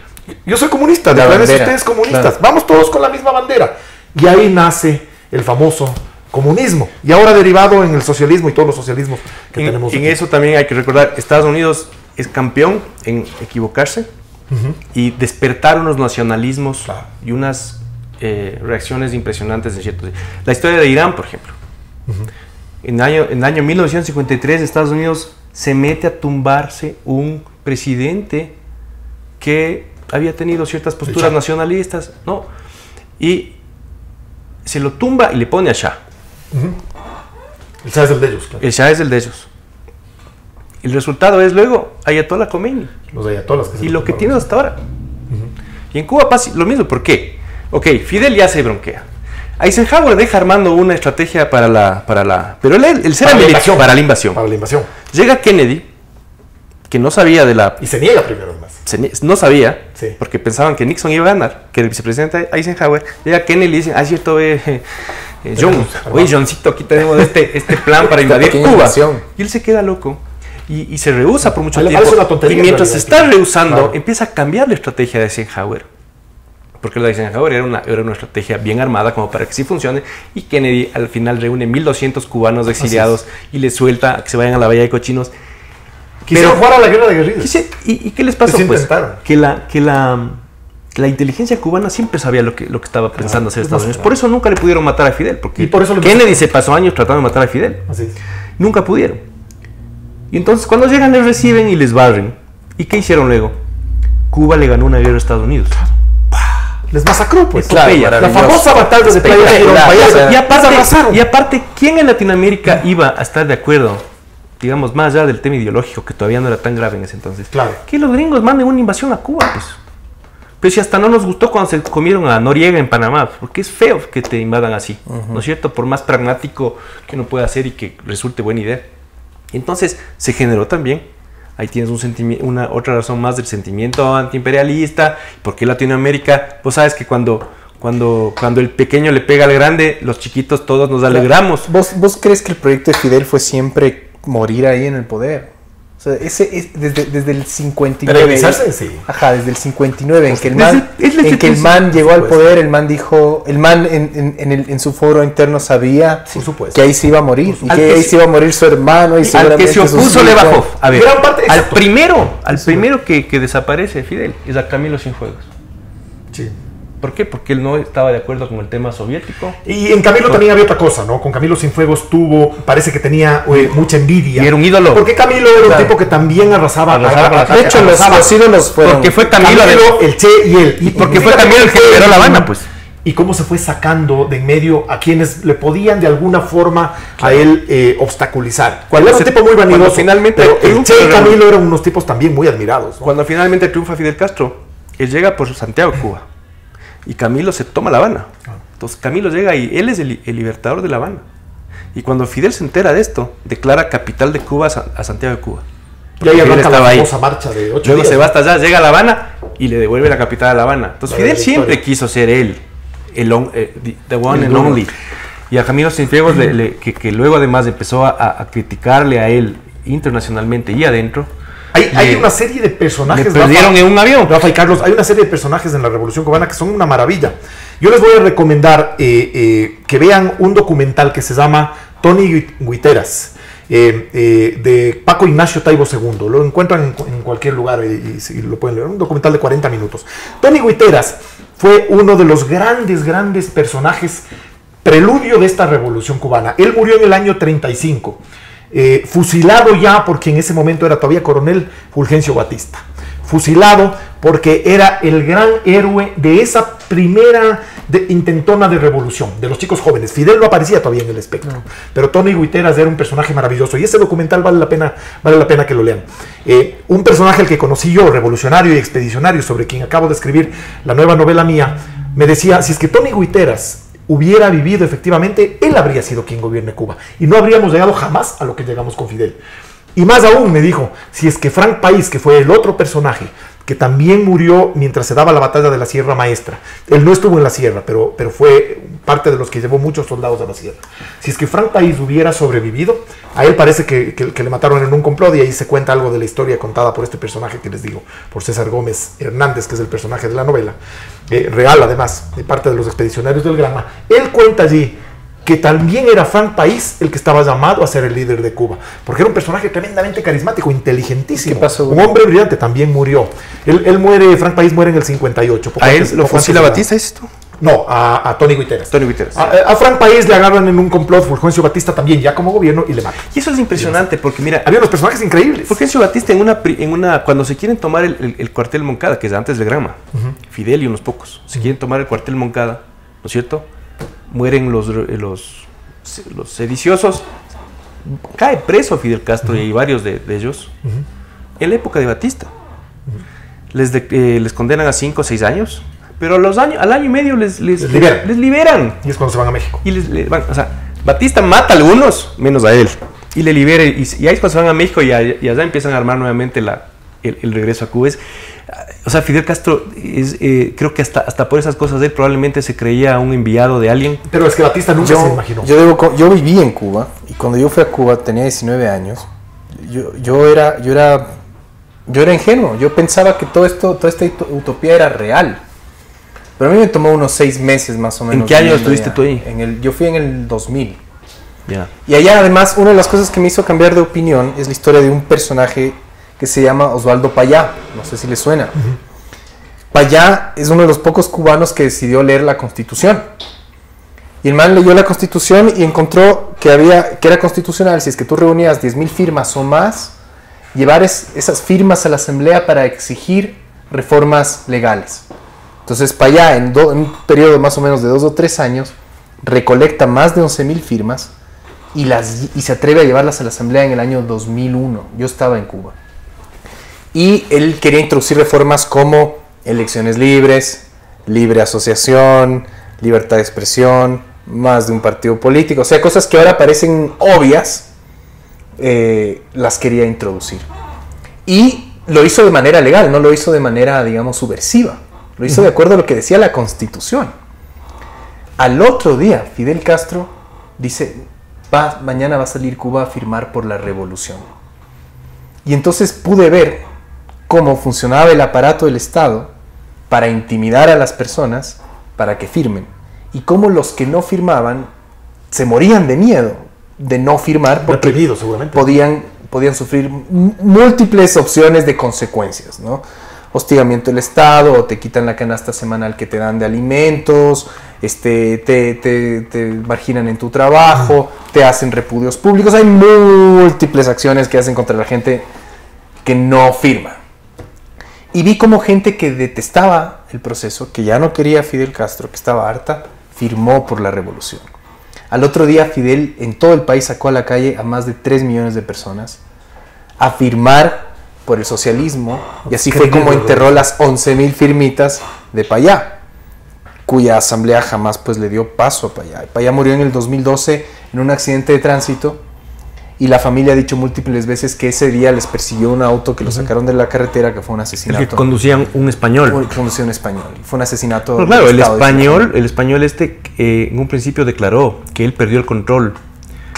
Yo soy comunista, bandera, ustedes comunistas. claro. Vamos todos con la misma bandera. Y ahí nace el famoso comunismo. Y ahora derivado en el socialismo y todos los socialismos que En, tenemos. en aquí. eso también hay que recordar, Estados Unidos es campeón en equivocarse y despertar unos nacionalismos Claro. y unas eh, reacciones impresionantes en ciertos... La historia de Irán, por ejemplo. en, el año, en el año 1953 Estados Unidos se mete a tumbarse un presidente que había tenido ciertas posturas nacionalistas, ¿no? Y se lo tumba y le pone a Shah. El Shah es el de ellos, claro. El Shah es el de ellos. El resultado es luego Ayatollah Khomeini. Los ayatolas. se Y lo que tiene hasta ahora. Y en Cuba pasa lo mismo. ¿Por qué? Ok, Fidel ya se bronquea. Eisenhower deja armando una estrategia para la... Para la pero él, él será Para la militar- invasión. para la invasión. Para la invasión. Llega Kennedy, que no sabía de la... Y se niega primero. Se no sabía, Sí. porque pensaban que Nixon iba a ganar, que el vicepresidente Eisenhower, llega Kennedy y le dice, ah, cierto, eh, eh, John, Tenemos, oye. Johncito, aquí tenemos este, este plan para invadir Cuba. invasión. Y él se queda loco y, y se rehúsa por mucho A tiempo. y mientras en se está rehusando, Claro. empieza a cambiar la estrategia de Eisenhower. Porque la de Eisenhower era una, era una estrategia bien armada como para que sí funcione. Y Kennedy al final reúne 1200 cubanos exiliados y les suelta a que se vayan a la Bahía de Cochinos. Quisieron Pero- jugar a la guerra de guerrillas. ¿Qué se- y, y qué les pasó? Pues, intentaron. que la, que la, la inteligencia cubana siempre sabía lo que, lo que estaba pensando hacer es Estados Unidos. claro. Por eso nunca le pudieron matar a Fidel. Porque Y por eso Kennedy se pasó años tratando de matar a Fidel. Así es. Nunca pudieron. Y entonces cuando llegan les reciben y les barren. ¿Y qué hicieron luego? Cuba le ganó una guerra a Estados Unidos. les masacró, pues. Claro, la famosa batalla de Playa y, aparte, arrasaron. y aparte, ¿quién en Latinoamérica iba a estar de acuerdo? Digamos, más allá del tema ideológico, que todavía no era tan grave en ese entonces. Claro. Que los gringos manden una invasión a Cuba, pues. Pero si hasta no nos gustó cuando se comieron a Noriega en Panamá, porque es feo que te invadan así, ¿no es cierto? Por más pragmático que uno pueda hacer y que resulte buena idea. Entonces se generó también, ahí tienes un una otra razón más del sentimiento antiimperialista, porque Latinoamérica, vos sabes que cuando, cuando, cuando el pequeño le pega al grande, los chiquitos todos nos alegramos. ¿Vos, ¿Vos crees que el proyecto de Fidel fue siempre morir ahí en el poder? O sea, ese es desde, desde el 59. Periodizarse, sí. Ajá, desde el 59, en que el man, desde en que el man llegó al poder, el man dijo, el man en, en- en el- en su foro interno sabía Por supuesto. que ahí se iba a morir, y que que ahí se- iba a morir su hermano y Al que se opuso le bajó. A ver, parte- al primero, al primero que, que desaparece Fidel es a Camilo Cienfuegos. ¿Por qué? Porque él no estaba de acuerdo con el tema soviético. Y en Camilo también había otra cosa, ¿no? Con Camilo Cienfuegos tuvo, parece que tenía eh, mucha envidia. Y era un ídolo. Porque Camilo era un tipo que también arrasaba. Arrasaba la De hecho, los, arrasaba. los ídolos fueron... Porque fue Camilo, Camilo, de- el Che y él. Y porque fue Camilo el que liberó La Habana, pues. Y cómo se fue sacando de en medio a quienes le podían de alguna forma a él eh, obstaculizar. Cuando era un tipo muy vanidoso. finalmente pero el Che y Camilo eran unos tipos también muy admirados. ¿no? Cuando finalmente triunfa Fidel Castro, él llega por Santiago, Cuba. Y Camilo se toma La Habana. Entonces Camilo llega y él es el, el libertador de La Habana. Y cuando Fidel se entera de esto, declara capital de Cuba a San- a Santiago de Cuba. Y ahí arranca la ahí. famosa marcha de ocho Luego días. se va hasta allá, llega a La Habana y le devuelve la capital a La Habana. Entonces La Fidel de siempre quiso ser él, el, on- eh, the, one El and only. Y a Camilo Cienfuegos, le- le- que, que luego además empezó a- a criticarle a él internacionalmente y adentro. Hay, hay una serie de personajes. le perdieron Rafa, en un avión. Rafa y Carlos, hay una serie de personajes en la Revolución Cubana que son una maravilla. Yo les voy a recomendar eh, eh, que vean un documental que se llama Tony Gui- Guiteras. eh, eh, de Paco Ignacio Taibo II. Lo encuentran en, en cualquier lugar y, y si lo pueden leer. Un documental de 40 minutos. Tony Guiteras fue uno de los grandes, grandes personajes preludio de esta revolución cubana. Él murió en el año 35, eh, fusilado ya porque en ese momento era todavía coronel Fulgencio Batista. Fusilado porque era el gran héroe de esa primera de- intentona de revolución, de los chicos jóvenes. Fidel no aparecía todavía en el espectro, pero Tony Guiteras era un personaje maravilloso y ese documental vale la pena, vale la pena que lo lean. Eh, un personaje al que conocí yo, revolucionario y expedicionario, sobre quien acabo de escribir la nueva novela mía, me decía, si es que Tony Guiteras hubiera vivido efectivamente, él habría sido quien gobierne Cuba. Y no habríamos llegado jamás a lo que llegamos con Fidel. Y más aún me dijo, si es que Frank País, que fue el otro personaje, que también murió mientras se daba la batalla de la Sierra Maestra, él no estuvo en la Sierra, pero, pero fue parte de los que llevó muchos soldados a la Sierra. Si es que Frank País hubiera sobrevivido, a él parece que, que- que le mataron en un complot y ahí se cuenta algo de la historia contada por este personaje que les digo, por César Gómez Hernández, que es el personaje de la novela, eh, real además, de parte de los expedicionarios del Granma. Él cuenta allí que también era Frank País el que estaba llamado a ser el líder de Cuba, porque era un personaje tremendamente carismático, inteligentísimo. ¿Qué pasó, un hombre brillante, también murió. Él, él muere, Frank País muere en el 58. poco ¿A él lo fusila Batista, es esto? No, a, a Tony Guiteras. Tony Guiteras. A, a Frank País le agarran en un complot, Fulgencio Batista también, ya como gobierno, y le matan. Y eso es impresionante porque mira, Había unos personajes increíbles. Fulgencio Batista en una, en una cuando se quieren tomar el, el- el cuartel Moncada, que es antes de Grama, Fidel y unos pocos, se quieren tomar el cuartel Moncada, ¿no es cierto? Mueren los, los, los sediciosos, cae preso Fidel Castro y varios de, de ellos en la época de Batista. les, de- eh, les condenan a 5 o 6 años, pero a los años, al año y medio les, les, Les liberan. les liberan. Y es cuando se van a México. Y les, le van- o sea, Batista mata a algunos, menos a él. Y le libera. Y, y ahí es cuando se van a México y, allá- y allá empiezan a armar nuevamente la, el, el regreso a Cuba. Es, o sea, Fidel Castro, es, eh, creo que hasta, hasta por esas cosas él probablemente se creía un enviado de alguien. Pero es que Batista nunca se imaginó. yo, debo yo viví en Cuba y cuando yo fui a Cuba tenía 19 años. Yo, yo era yo era yo era ingenuo. Yo pensaba que todo esto toda esta ut- utopía era real. Pero a mí me tomó unos seis meses más o menos. qué año estuviste tú ahí? En el, yo fui en el 2000. Ya. Y allá además una de las cosas que me hizo cambiar de opinión es la historia de un personaje que se llama Osvaldo Payá. No sé si le suena. Payá es uno de los pocos cubanos que decidió leer la Constitución. Y el man leyó la Constitución y encontró que había que era constitucional si es que tú reunías 10.000 firmas o más, llevar es- esas firmas a la asamblea para exigir reformas legales. Entonces, Payá, en, do- en un periodo más o menos de dos o tres años, recolecta más de 11.000 firmas y, las, y se atreve a llevarlas a la Asamblea en el año 2001. Yo estaba en Cuba. Y él quería introducir reformas como elecciones libres, libre asociación, libertad de expresión, más de un partido político, o sea, cosas que ahora parecen obvias, eh, las quería introducir. Y lo hizo de manera legal, no lo hizo de manera, digamos, subversiva. Lo hizo de acuerdo a lo que decía la Constitución. Al otro día, Fidel Castro dice, va, mañana va a salir Cuba a firmar por la revolución. Y entonces pude ver cómo funcionaba el aparato del Estado para intimidar a las personas para que firmen. Y cómo los que no firmaban se morían de miedo de no firmar porque Reprimido, seguramente. podían, podían sufrir múltiples opciones de consecuencias, ¿no? Hostigamiento del Estado, o te quitan la canasta semanal que te dan de alimentos, este, te, te- te marginan en tu trabajo, te hacen repudios públicos, hay múltiples acciones que hacen contra la gente que no firma. Y vi como gente que detestaba el proceso, que ya no quería a Fidel Castro, que estaba harta, firmó por la revolución. Al otro día Fidel en todo el país sacó a la calle a más de 3 millones de personas a firmar por el socialismo y así fue como enterró las 11.000 firmitas de Payá, cuya asamblea jamás pues le dio paso a Payá. Payá murió en el 2012 en un accidente de tránsito y la familia ha dicho múltiples veces que ese día les persiguió un auto que lo sacaron de la carretera que fue un El asesinato. que conducían un español. Conducía un español. Fue un asesinato. Pero claro, el español, el español este eh, en un principio declaró que él perdió el control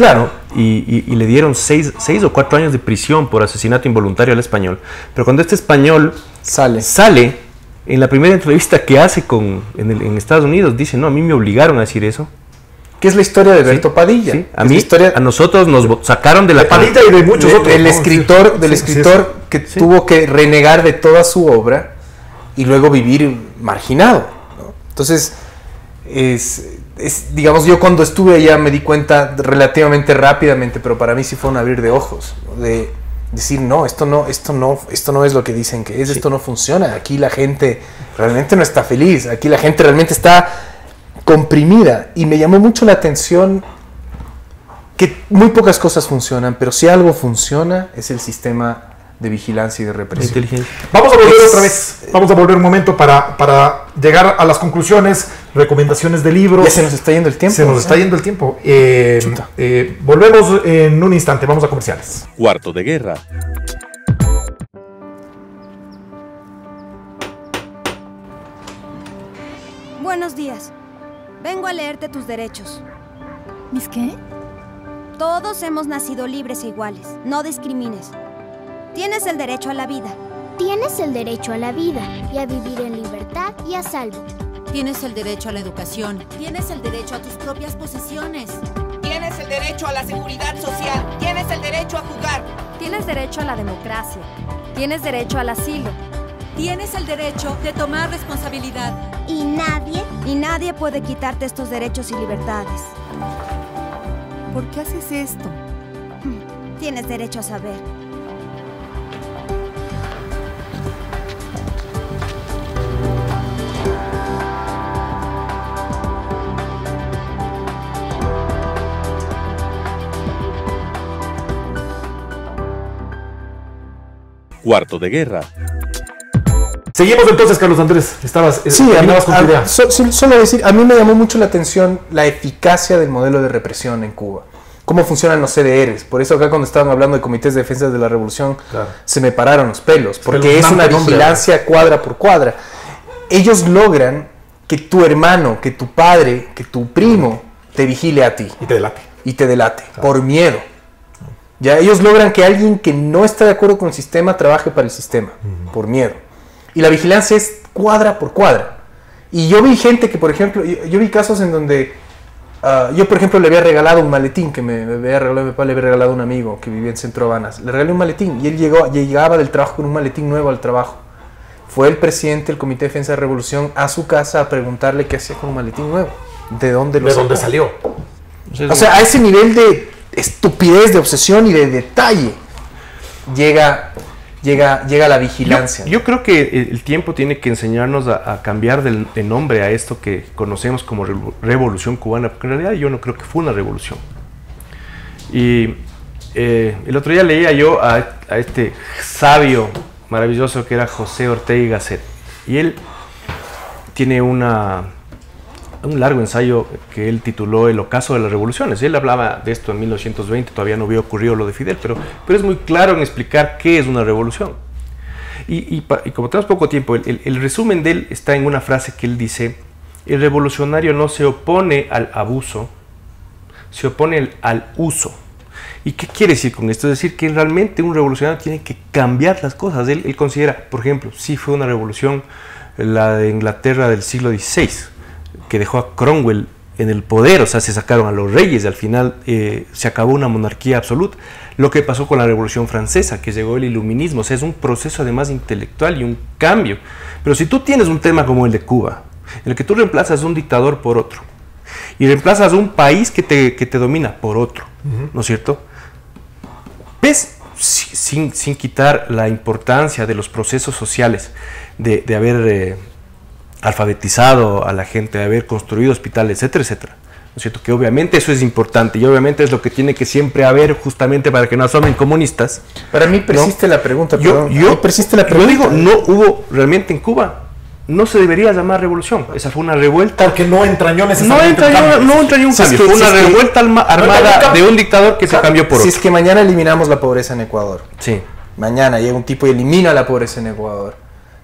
Claro, y, y- y le dieron seis, seis o cuatro años de prisión por asesinato involuntario al español. Pero cuando este español sale. sale, en la primera entrevista que hace con, en, el- en Estados Unidos, dice, no, a mí me obligaron a decir eso. ¿Qué es la historia de Berto Padilla? Sí, A mí, historia a nosotros nos sacaron de la De Padilla y de muchos de- otros. del escritor, del sí, escritor que tuvo que renegar de toda su obra y luego vivir marginado. ¿no? Entonces, es, es, digamos, yo cuando estuve allá me di cuenta relativamente rápidamente, pero para mí sí fue un abrir de ojos, de decir, no, esto no, esto no, esto no es lo que dicen que es, esto no funciona, aquí la gente realmente no está feliz, aquí la gente realmente está comprimida y me llamó mucho la atención que muy pocas cosas funcionan, pero si algo funciona es el sistema de vigilancia y de represión. Vamos a volver Es- otra vez. Vamos a volver un momento para, para llegar a las conclusiones, recomendaciones de libros. Ya se nos está yendo el tiempo. Se nos ¿no? está yendo el tiempo. Eh, eh, volvemos en un instante. Vamos a comerciales. Cuarto de guerra. Buenos días. Vengo a leerte tus derechos. ¿Mis qué? Todos hemos nacido libres e iguales. No discrimines. Tienes el derecho a la vida. Tienes el derecho a la vida y a vivir en libertad y a salvo. Tienes el derecho a la educación. Tienes el derecho a tus propias posesiones. Tienes el derecho a la seguridad social. Tienes el derecho a jugar. Tienes derecho a la democracia. Tienes derecho al asilo. Tienes el derecho de tomar responsabilidad. Y nadie Y nadie puede quitarte estos derechos y libertades. ¿Por qué haces esto? Tienes derecho a saber. Cuarto de guerra. Seguimos entonces, Carlos Andrés. Estabas, eh, Sí, a mí, con tu a- idea. so- so- solo decir, a mí me llamó mucho la atención la eficacia del modelo de represión en Cuba. Cómo funcionan los CDRs. Por eso acá cuando estaban hablando de comités de defensa de la revolución, Claro. se me pararon los pelos. Porque es una nombre, vigilancia cuadra por cuadra. Ellos logran que tu hermano, que tu padre, que tu primo te vigile a ti Y te delate. y te delate por miedo. Ya ellos logran que alguien que no está de acuerdo con el sistema trabaje para el sistema por miedo. Y la vigilancia es cuadra por cuadra. Y yo vi gente que, por ejemplo, yo, yo vi casos en donde ah, yo, por ejemplo, le había regalado un maletín que me, me había regalado, mi papá le había regalado a un amigo que vivía en Centro Habanas. Le regalé un maletín y él llegó, llegaba del trabajo con un maletín nuevo al trabajo. Fue el presidente del Comité de Defensa de la Revolución a su casa a preguntarle qué hacía con un maletín nuevo. ¿De dónde lo ¿De dónde salió? O sea, a ese nivel de estupidez, de obsesión y de detalle llega llega, llega la vigilancia. Yo, creo que el, tiempo tiene que enseñarnos a, cambiar de nombre a esto que conocemos como revo- revolución cubana, porque en realidad yo no creo que fue una revolución. Y eh, el otro día leía yo a, a este sabio maravilloso que era José Ortega y Gasset. Y él tiene una, un largo ensayo que él tituló El ocaso de las revoluciones. Él hablaba de esto en 1920, todavía no había ocurrido lo de Fidel, pero, pero es muy claro en explicar qué es una revolución. Y, y y como tenemos poco tiempo, el, resumen de él está en una frase que él dice, el revolucionario no se opone al abuso, se opone al- uso. ¿Y qué quiere decir con esto? Es decir, que realmente un revolucionario tiene que cambiar las cosas. Él, considera, por ejemplo, sí fue una revolución la de Inglaterra del siglo XVI, que dejó a Cromwell en el poder, o sea, se sacaron a los reyes y al final eh, se acabó una monarquía absoluta. Lo que pasó con la Revolución Francesa, que llegó el iluminismo, o sea, es un proceso además intelectual y un cambio. Pero si tú tienes un tema como el de Cuba, en el que tú reemplazas un dictador por otro, y reemplazas un país que te, que te domina por otro, ¿no es cierto? ¿Ves? Si- Sin, sin quitar la importancia de los procesos sociales, de, de haber eh, alfabetizado a la gente, de haber construido hospitales, etcétera, etcétera. ¿No es cierto? Que obviamente eso es importante y obviamente es lo que tiene que siempre haber justamente para que no asomen comunistas. Para mí persiste la pregunta, Yo, perdón. yo, persiste la yo pregunta. digo, no hubo realmente en Cuba, no se debería llamar revolución, esa fue una revuelta. Porque no entrañó No necesariamente un entrañó, cambio. no entrañó un Si es cambio, que- fue si una es que- revuelta un armada cambio. de un dictador que se cambió por si otro. es que mañana eliminamos la pobreza en Ecuador, Sí. mañana llega un tipo y elimina la pobreza en Ecuador,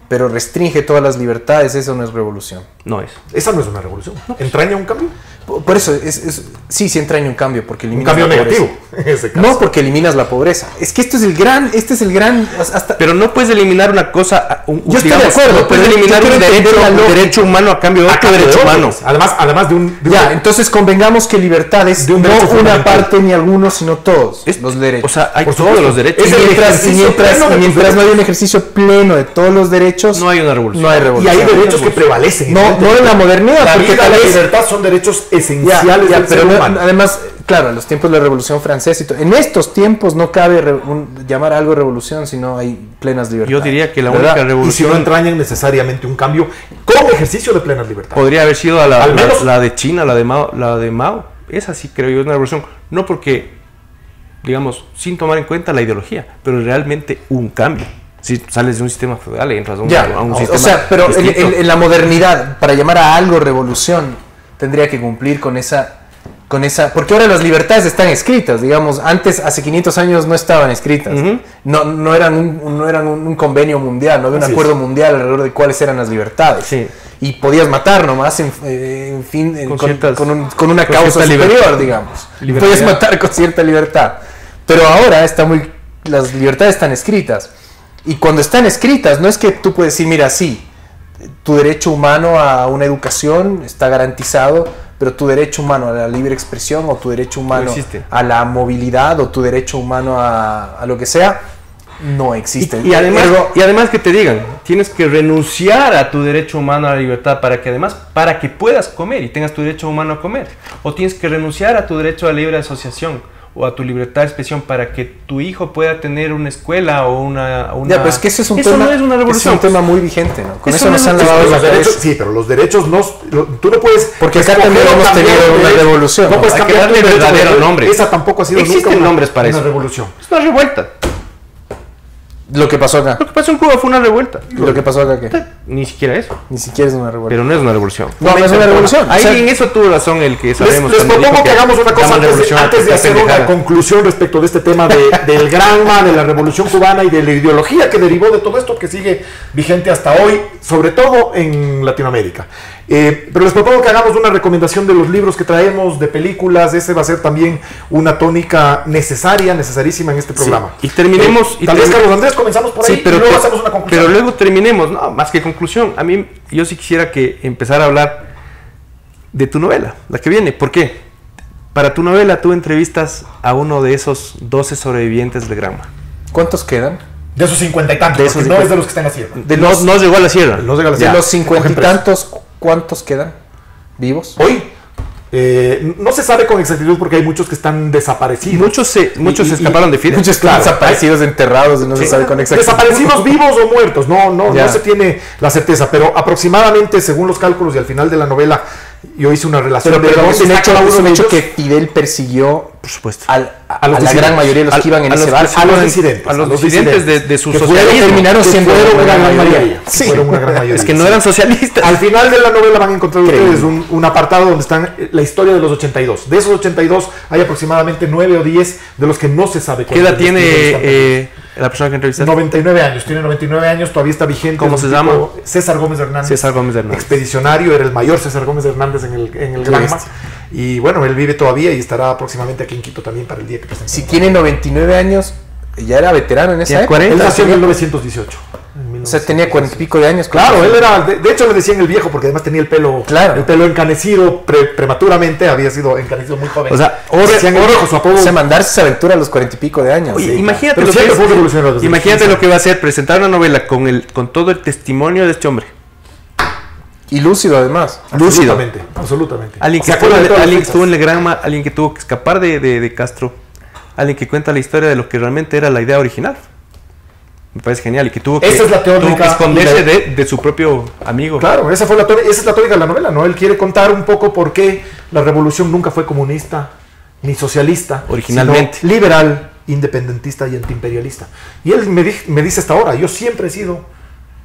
pero restringe todas las libertades, eso no es revolución. No es. Esa no es una revolución. ¿Entraña un cambio? Por, por eso, es, es- sí, sí entraña un cambio, porque Un eliminas cambio la pobreza. negativo. En ese caso. No, porque eliminas la pobreza. Es que esto es el gran, este es el gran, hasta... Pero no puedes eliminar una cosa, un, Yo estoy de acuerdo, no puedes eliminar un derecho, un humano a cambio de otro cambio de derecho humano. pues. Además, además de un. de un- Ya, entonces convengamos que libertad es De un no una parte ni algunos, sino todos Es- los derechos. O sea, hay Por todos supuesto. los derechos. Es y mientras, mientras, mientras no hay un ejercicio pleno de todos los derechos, No hay una revolución. no hay Y revolución. hay derechos que prevalecen. No, no en la modernidad, La porque vida tal y la libertad son derechos esenciales ya, del pero ser no- además, claro, en los tiempos de la Revolución Francesa y todo, en estos tiempos no cabe re- un- llamar algo revolución si no hay plenas libertades. Yo diría que la ¿Verdad? única Y si revolución no entrañan necesariamente un cambio con ejercicio de plenas libertades. podría haber sido a la, Al menos- la, la de China, la de Mao, la de Mao. Esa sí creo yo es una revolución. No porque, digamos, sin tomar en cuenta la ideología, pero realmente un cambio. Si sales de un sistema feudal y entras a un, Ya, a un o, sistema o sea, pero en, en- en la modernidad, para llamar a algo revolución, tendría que cumplir con esa, con esa, porque ahora las libertades están escritas, digamos, antes, hace 500 años no estaban escritas, Ujú. no, no eran, un, no eran un, un convenio mundial, no había un Así acuerdo es. mundial alrededor de cuáles eran las libertades. Sí. Y podías matar nomás, en, eh, en fin, en- Con con, ciertas- con un- con una con causa superior, libertad. digamos. Libertad. Podías matar con cierta libertad. Pero ahora está muy, las libertades están escritas. Y cuando están escritas, no es que tú puedes decir, mira, sí, tu derecho humano a una educación está garantizado, pero tu derecho humano a la libre expresión o tu derecho humano a la movilidad o tu derecho humano a, a lo que sea, no existe. Y además, Ergo, y además que te digan, tienes que renunciar a tu derecho humano a la libertad para que además, para que puedas comer y tengas tu derecho humano a comer. O tienes que renunciar a tu derecho a libre asociación o a tu libertad de expresión para que tu hijo pueda tener una escuela o una... una- ya, pues que ese es un Eso tema, no es una revolución. un tema muy vigente, ¿no? Con Eso eso, no nos es- han es- lavado Los la derechos, sí, pero los derechos no. lo- Tú no puedes. Porque acá también hemos tenido un una revolución. No puedes Hay que cambiar derecho verdadero nombre. Esa tampoco ha sido Existen nunca una- nombres para una eso. revolución. Es una revuelta. Lo que pasó acá. Lo que pasó en Cuba fue una revuelta. Lo que pasó acá, ¿qué? Ni siquiera eso. Ni siquiera es una revolución. Pero no es una revolución. No, no es una revolución. Ahí O sea, en eso tuvo razón el que sabemos. les propongo que hagamos una cosa antes de, revolución a antes de cualquier hacer una conclusión respecto de este tema de- del granma, de la revolución cubana y de la ideología que derivó de todo esto que sigue vigente hasta hoy, sobre todo en Latinoamérica. Eh, pero les propongo que hagamos una recomendación de los libros que traemos, de películas. Ese va a ser también una tónica necesaria, necesarísima en este programa. Y terminemos. Eh, y tal vez, Carlos Andrés, comenzamos por ahí pero, y luego hacemos una conclusión. pero luego terminemos, no, más que conclusión. A mí, yo sí quisiera que empezar a hablar de tu novela, la que viene. ¿Por qué? Para tu novela tú entrevistas a uno de esos 12 sobrevivientes del Granma. ¿Cuántos quedan? de esos cincuenta y tantos, de esos no es de los que están haciendo. De no, los, no llegó a la sierra. No llega a la de Ya, los cincuenta y tantos, ¿cuántos quedan vivos? Hoy, Eh, no se sabe con exactitud porque hay muchos que están desaparecidos. Muchos se, muchos Y- se y- escaparon de fila. Muchos están desaparecidos, enterrados, y no se sabe con exactitud. Desaparecidos vivos o muertos, no, no, Ya. no se tiene la certeza, pero aproximadamente, según los cálculos y al final de la novela, yo hice una relación Pero, de pero es un hecho, es uno un de hecho ellos. que Fidel persiguió Por supuesto. al- a, A los a la gran mayoría de los Al- que iban en a ese los- barco. a los disidentes, a los disidentes de, de su que socialismo. terminaron siendo una una gran gran mayoría. mayoría. Sí. Fueron una gran mayoría. Es que no eran socialistas. Al final de la novela van a encontrar ustedes un, un apartado donde están eh, la historia de los 82. De esos 82 hay aproximadamente 9 o 10 de los que no se sabe ¿Qué edad tiene eh, la persona que entrevistaste? 99 años, tiene 99 años, todavía está vigente. ¿Cómo se llama? César Gómez Hernández. César Gómez Hernández. Expedicionario, era el mayor César Gómez Hernández en el, en el Granma. bestia. Y bueno, él vive todavía y estará próximamente aquí en Quito también para el día que presente. Si tiene 99 años, ya era veterano en esa época. 40. Él nació en Tenía- 1918. O sea, tenía 40 y pico de años. Claro, él era, de, de hecho le decían el viejo porque además tenía el pelo, Claro. el pelo encanecido pre- prematuramente, había sido encanecido muy joven. O sea, oro- decían oro- viejo, su apodo. O sea, mandarse esa aventura a los 40 y pico de años. Oye, Sí. imagínate Pero lo que siempre es- Imagínate lo que va a ser presentar una novela con el con todo el testimonio de este hombre. Y lúcido además. lúcido. Absolutamente, absolutamente. Alguien que, alguien que en el alguien que tuvo que escapar de, de- de Castro, alguien que cuenta la historia de lo que realmente era la idea original. Me parece genial y que tuvo que, Esa es la teórica que esconderse la- de, de su propio amigo. Claro, esa, fue la, esa es la tónica de la novela, ¿no? Él quiere contar un poco por qué la revolución nunca fue comunista ni socialista. Originalmente. sino liberal, independentista y antiimperialista. Y él me, di- me dice hasta ahora, yo siempre he sido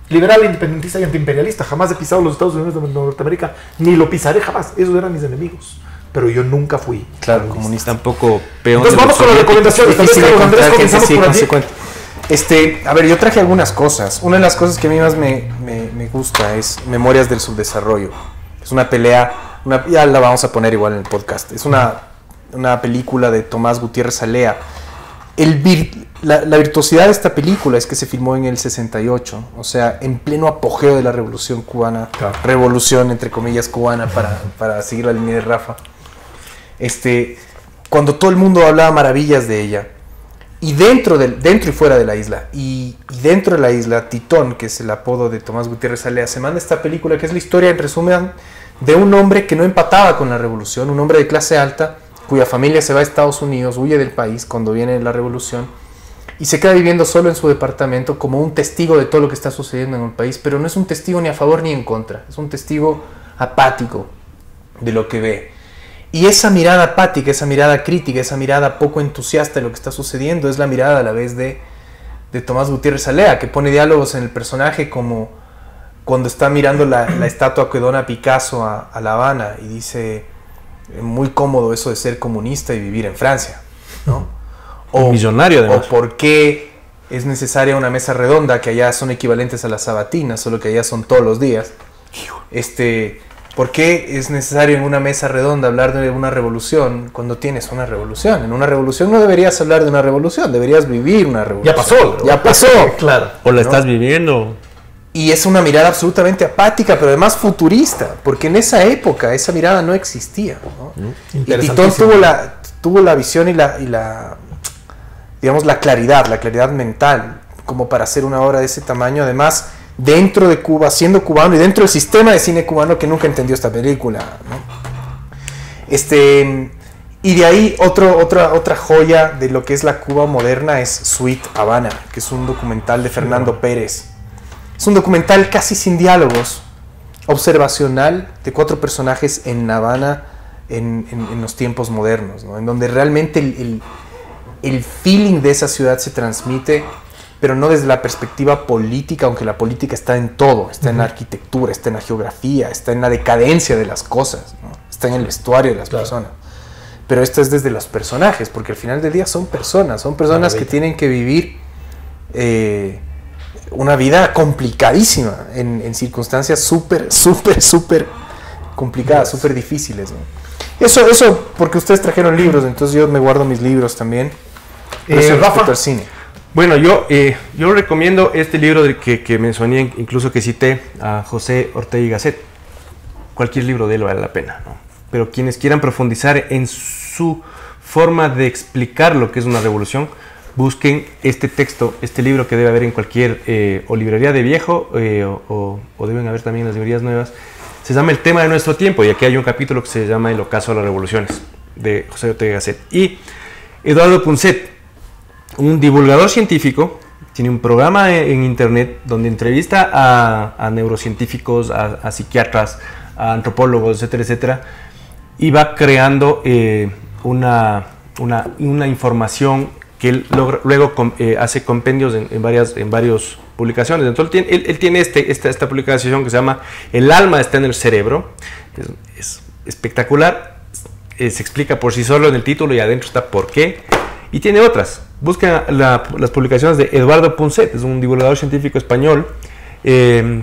liberal, independentista y antiimperialista. Jamás he pisado los Estados Unidos de Norteamérica, ni lo pisaré jamás. Esos eran mis enemigos. Pero yo nunca fui Claro, comunista. Tampoco peón. Entonces vamos con las recomendaciones. Tal vez, Andrés, comenzamos por allí. Este, a ver, yo traje algunas cosas. Una de las cosas que a mí más me, me- me gusta es Memorias del Subdesarrollo. Es una pelea, una- ya la vamos a poner igual en el podcast. Es una, una película de Tomás Gutiérrez Alea. El vir- la, la virtuosidad de esta película es que se filmó en el 68, o sea, en pleno apogeo de la revolución cubana, Claro. revolución entre comillas cubana para, para seguir la línea de Rafa. Este, cuando todo el mundo hablaba maravillas de ella, y dentro, dentro y fuera de la isla, y, y dentro de la isla, Titón, que es el apodo de Tomás Gutiérrez Alea, se manda esta película que es la historia, en resumen, de un hombre que no empataba con la revolución, un hombre de clase alta, cuya familia se va a Estados Unidos, huye del país cuando viene la revolución, y se queda viviendo solo en su departamento como un testigo de todo lo que está sucediendo en el país, pero no es un testigo ni a favor ni en contra, es un testigo apático de lo que ve. Y esa mirada apática, esa mirada crítica, esa mirada poco entusiasta de lo que está sucediendo es la mirada a la vez de, de Tomás Gutiérrez Alea, que pone diálogos en el personaje como cuando está mirando la, la estatua que dona Picasso a, a La Habana y dice, "Eh, muy cómodo eso de ser comunista y vivir en Francia, ¿no? O, Millonario, además. O por qué es necesaria una mesa redonda, que allá son equivalentes a las sabatinas, solo que allá son todos los días. Este, ¿Por qué es necesario en una mesa redonda hablar de una revolución cuando tienes una revolución? En una revolución no deberías hablar de una revolución, deberías vivir una revolución. Ya pasó. Ya pasó. claro. O la ¿no? estás viviendo. Y es una mirada absolutamente apática, pero además futurista, porque en esa época esa mirada no existía. ¿no? Y Titón tuvo la, tuvo la visión y la, y la, digamos, la claridad, la claridad mental, como para hacer una obra de ese tamaño, además dentro de Cuba, siendo cubano y dentro del sistema de cine cubano que nunca entendió esta película. ¿no? Este, y de ahí otro, otra, otra joya de lo que es la Cuba moderna es Sweet Habana, que es un documental de Fernando Pérez. Es un documental casi sin diálogos, observacional de cuatro personajes en Habana en, en- en los tiempos modernos, ¿no? en donde realmente el, el- el feeling de esa ciudad se transmite, pero no desde la perspectiva política, aunque la política está en todo, está en la arquitectura, está en la geografía, está en la decadencia de las cosas, ¿no? está en el vestuario de las personas. Pero esto es desde los personajes, porque al final del día son personas, son personas que tienen que vivir eh, una vida complicadísima en, en circunstancias súper, súper, súper complicadas, súper difíciles. ¿no? Eso, eso porque ustedes trajeron libros, entonces yo me guardo mis libros también. Eh, eso Rafa. al cine. Bueno, yo, eh, yo recomiendo este libro del que, que mencioné, incluso que cité a José Ortega y Gasset. Cualquier libro de él vale la pena. Pero quienes quieran profundizar en su forma de explicar lo que es una revolución, busquen este texto, este libro que debe haber en cualquier eh, o librería de viejo eh, o, o- deben haber también las librerías nuevas, se llama El tema de nuestro tiempo y aquí hay un capítulo que se llama El ocaso de las revoluciones de José Ortega Gasset. Y Eduardo Punset, un divulgador científico, tiene un programa en, en internet donde entrevista a, a neurocientíficos, a, a psiquiatras, a antropólogos, etcétera, etcétera, y va creando eh, una, una, una información que él logra- luego com- eh, hace compendios en, en varias en varios publicaciones. Entonces él tiene, él- él tiene este, esta, esta publicación que se llama El alma está en el cerebro. Es, es espectacular. Se explica por sí solo en el título y adentro está por qué. Y tiene otras. Busca la- las publicaciones de Eduardo Punset, es un divulgador científico español, eh,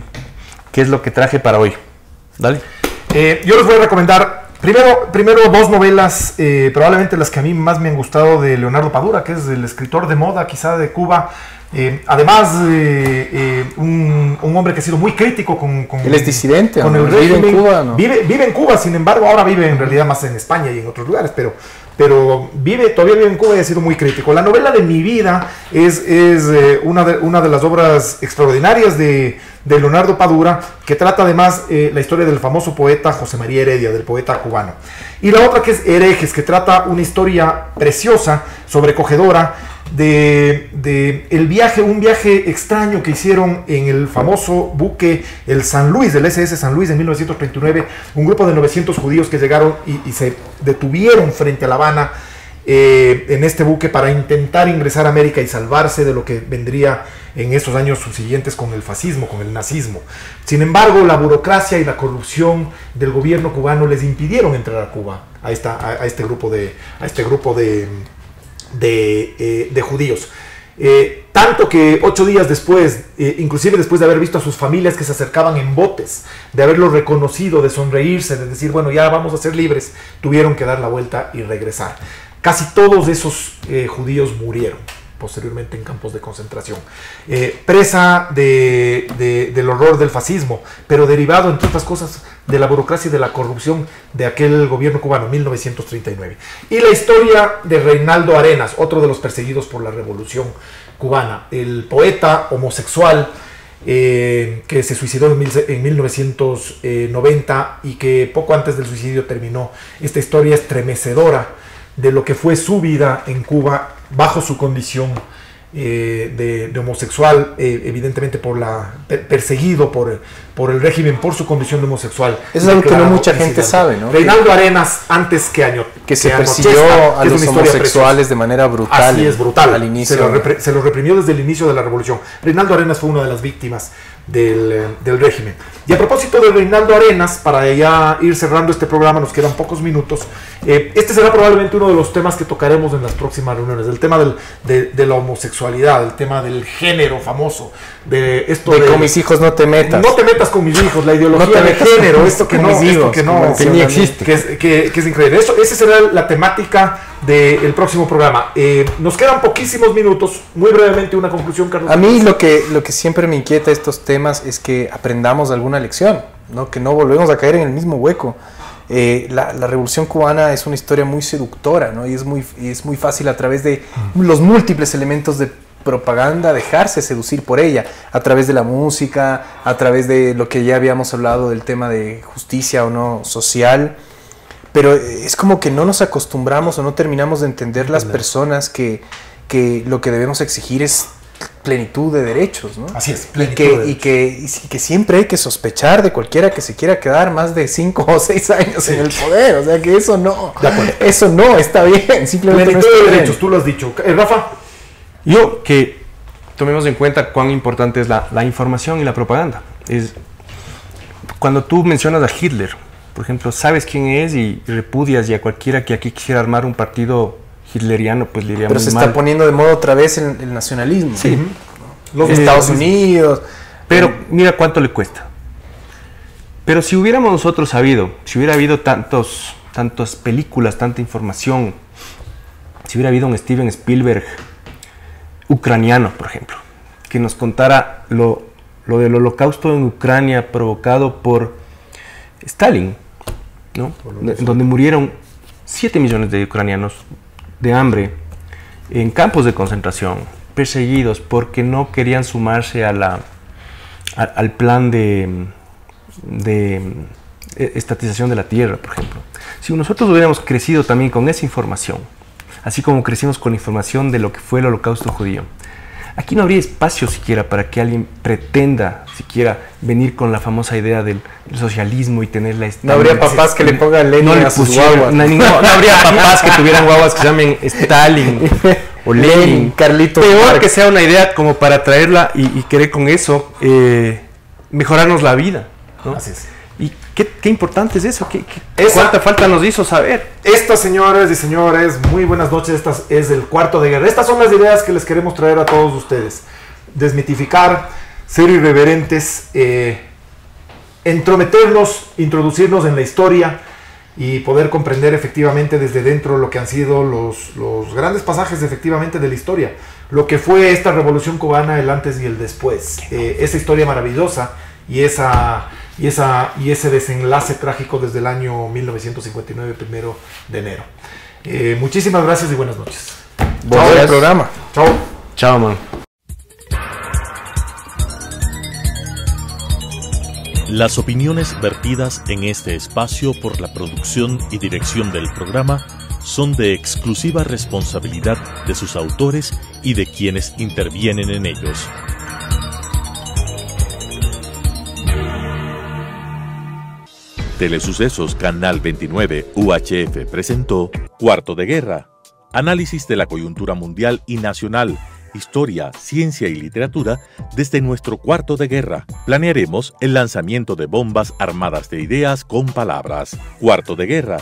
que es lo que traje para hoy. Dale. Eh, yo les voy a recomendar primero, primero dos novelas, eh, probablemente las que a mí más me han gustado de Leonardo Padura, que es el escritor de moda quizá de Cuba. Eh, además, eh, eh, un, un hombre que ha sido muy crítico con, con- Él es disidente, con ¿no? el Vive en régimen. Cuba, ¿no? Vive, vive en Cuba, sin embargo, ahora vive en realidad más en España y en otros lugares, pero, pero vive, todavía vive en Cuba y ha sido muy crítico. La novela de mi vida es, es eh, una, de, una de las obras extraordinarias de, Leonardo Padura, que trata además eh, la historia del famoso poeta José María Heredia, del poeta cubano. Y la otra que es Herejes, que trata una historia preciosa, sobrecogedora, de, el viaje, un viaje extraño que hicieron en el famoso buque el San Luis, del SS San Luis en 1939, un grupo de 900 judíos que llegaron y, se detuvieron frente a La Habana eh, en este buque para intentar ingresar a América y salvarse de lo que vendría en esos años subsiguientes con el fascismo, con el nazismo. Sin embargo, la burocracia y la corrupción del gobierno cubano les impidieron entrar a Cuba, a, esta, a este grupo de, a este grupo de, de, eh, de judíos. Eh, tanto que ocho días después, eh, inclusive después de haber visto a sus familias que se acercaban en botes, de haberlos reconocido, de sonreírse, de decir, bueno, ya vamos a ser libres, tuvieron que dar la vuelta y regresar. Casi todos esos judíos murieron posteriormente en campos de concentración. Eh, presa de, de- del horror del fascismo, pero derivado, entre otras cosas, de la burocracia y de la corrupción de aquel gobierno cubano, 1939. Y la historia de Reinaldo Arenas, otro de los perseguidos por la revolución cubana, el poeta homosexual eh, que se suicidó en, mil- en 1990 y que poco antes del suicidio terminó esta historia estremecedora de lo que fue su vida en Cuba bajo su condición eh, de, de homosexual, eh, evidentemente por la per- perseguido por, por el régimen por su condición de homosexual. Eso es algo que no mucha gente sabe, ¿no? Reinaldo Arenas, antes que año Que se persiguió a los homosexuales preciosa. de manera brutal. Así es, brutal. Al inicio. Se lo, se lo reprimió desde el inicio de la revolución. Reinaldo Arenas fue una de las víctimas del, eh, del régimen. Y a propósito de Reinaldo Arenas, para ya ir cerrando este programa, nos quedan pocos minutos. eh, este será probablemente uno de los temas que tocaremos en las próximas reuniones. El tema del- de, de la homosexualidad, el tema del género famoso, de esto De de. con mis hijos no te metas. No te metas con mis hijos, la ideología No te de género, esto que no, mis esto hijos, que no, que ni existe, que es, que, que es increíble. Eso, esa será la temática del próximo programa. Eh, nos quedan poquísimos minutos, muy brevemente una conclusión, Carlos. A mí lo que, lo que siempre me inquieta estos temas es que aprendamos alguna lección, ¿no? que no volvemos a caer en el mismo hueco. Eh, la, la revolución cubana es una historia muy seductora ¿no? y, es muy, y es muy fácil a través de los múltiples elementos de propaganda dejarse seducir por ella, a través de la música, a través de lo que ya habíamos hablado del tema de justicia o no social. Pero es como que no nos acostumbramos o no terminamos de entender las personas que, que lo que debemos exigir es plenitud de derechos, ¿no? Así es, Y plenitud que, de y, que, y que siempre hay que sospechar de cualquiera que se quiera quedar más de cinco o seis años en el poder. O sea que eso no, eso no está bien. Simplemente no Plenitud está de bien. derechos, tú lo has dicho. Eh, Rafa, Yo que tomemos en cuenta cuán importante es la, la información y la propaganda. Es, cuando tú mencionas a Hitler, por ejemplo, sabes quién es y repudias y a cualquiera que aquí quisiera armar un partido hitleriano, pues le iría Pero muy se mal. está poniendo de moda otra vez el, el nacionalismo. Sí. los Eh, Estados Unidos. Pero mira cuánto le cuesta. Pero si hubiéramos nosotros sabido, si hubiera habido tantos, tantas películas, tanta información, si hubiera habido un Steven Spielberg ucraniano, por ejemplo, que nos contara lo, lo del holocausto en Ucrania provocado por Stalin, ¿no? De- donde murieron 7 millones de ucranianos de hambre en campos de concentración, perseguidos porque no querían sumarse a la, a- al plan de, de eh, estatización de la tierra, por ejemplo. Si nosotros hubiéramos crecido también con esa información, así como crecimos con información de lo que fue el holocausto judío, aquí no habría espacio siquiera para que alguien pretenda siquiera venir con la famosa idea del, del socialismo y tener la No habría papás que le pongan Lenin no le a sus guaguas. no, no- no habría papás que tuvieran guaguas que se llamen Stalin o Lenin. Lenin, Carlitos Peor Marx. que sea una idea como para traerla y, y querer con eso eh, mejorarnos la vida. ¿no? Así es. Y qué, qué importante es eso. ¿Qué, qué- Esa- ¿Cuánta falta nos hizo saber? Estas, señores y señores, muy buenas noches. Esta es el cuarto de guerra. Estas son las ideas que les queremos traer a todos ustedes. Desmitificar, ser irreverentes, eh, entrometernos, introducirnos en la historia y poder comprender efectivamente desde dentro lo que han sido los, los grandes pasajes efectivamente de la historia. Lo que fue esta revolución cubana, el antes y el después. Eh, esa historia maravillosa y esa y, esa, y ese desenlace trágico desde el año 1959, primero de enero. Eh, muchísimas gracias y buenas noches. Al programa. Chao. Chao, man. Las opiniones vertidas en este espacio por la producción y dirección del programa son de exclusiva responsabilidad de sus autores y de quienes intervienen en ellos. Telesucesos Canal 29 UHF presentó Cuarto de Guerra. Análisis de la coyuntura mundial y nacional, historia, ciencia y literatura desde nuestro cuarto de guerra. Planearemos el lanzamiento de bombas armadas de ideas con palabras. Cuarto de Guerra.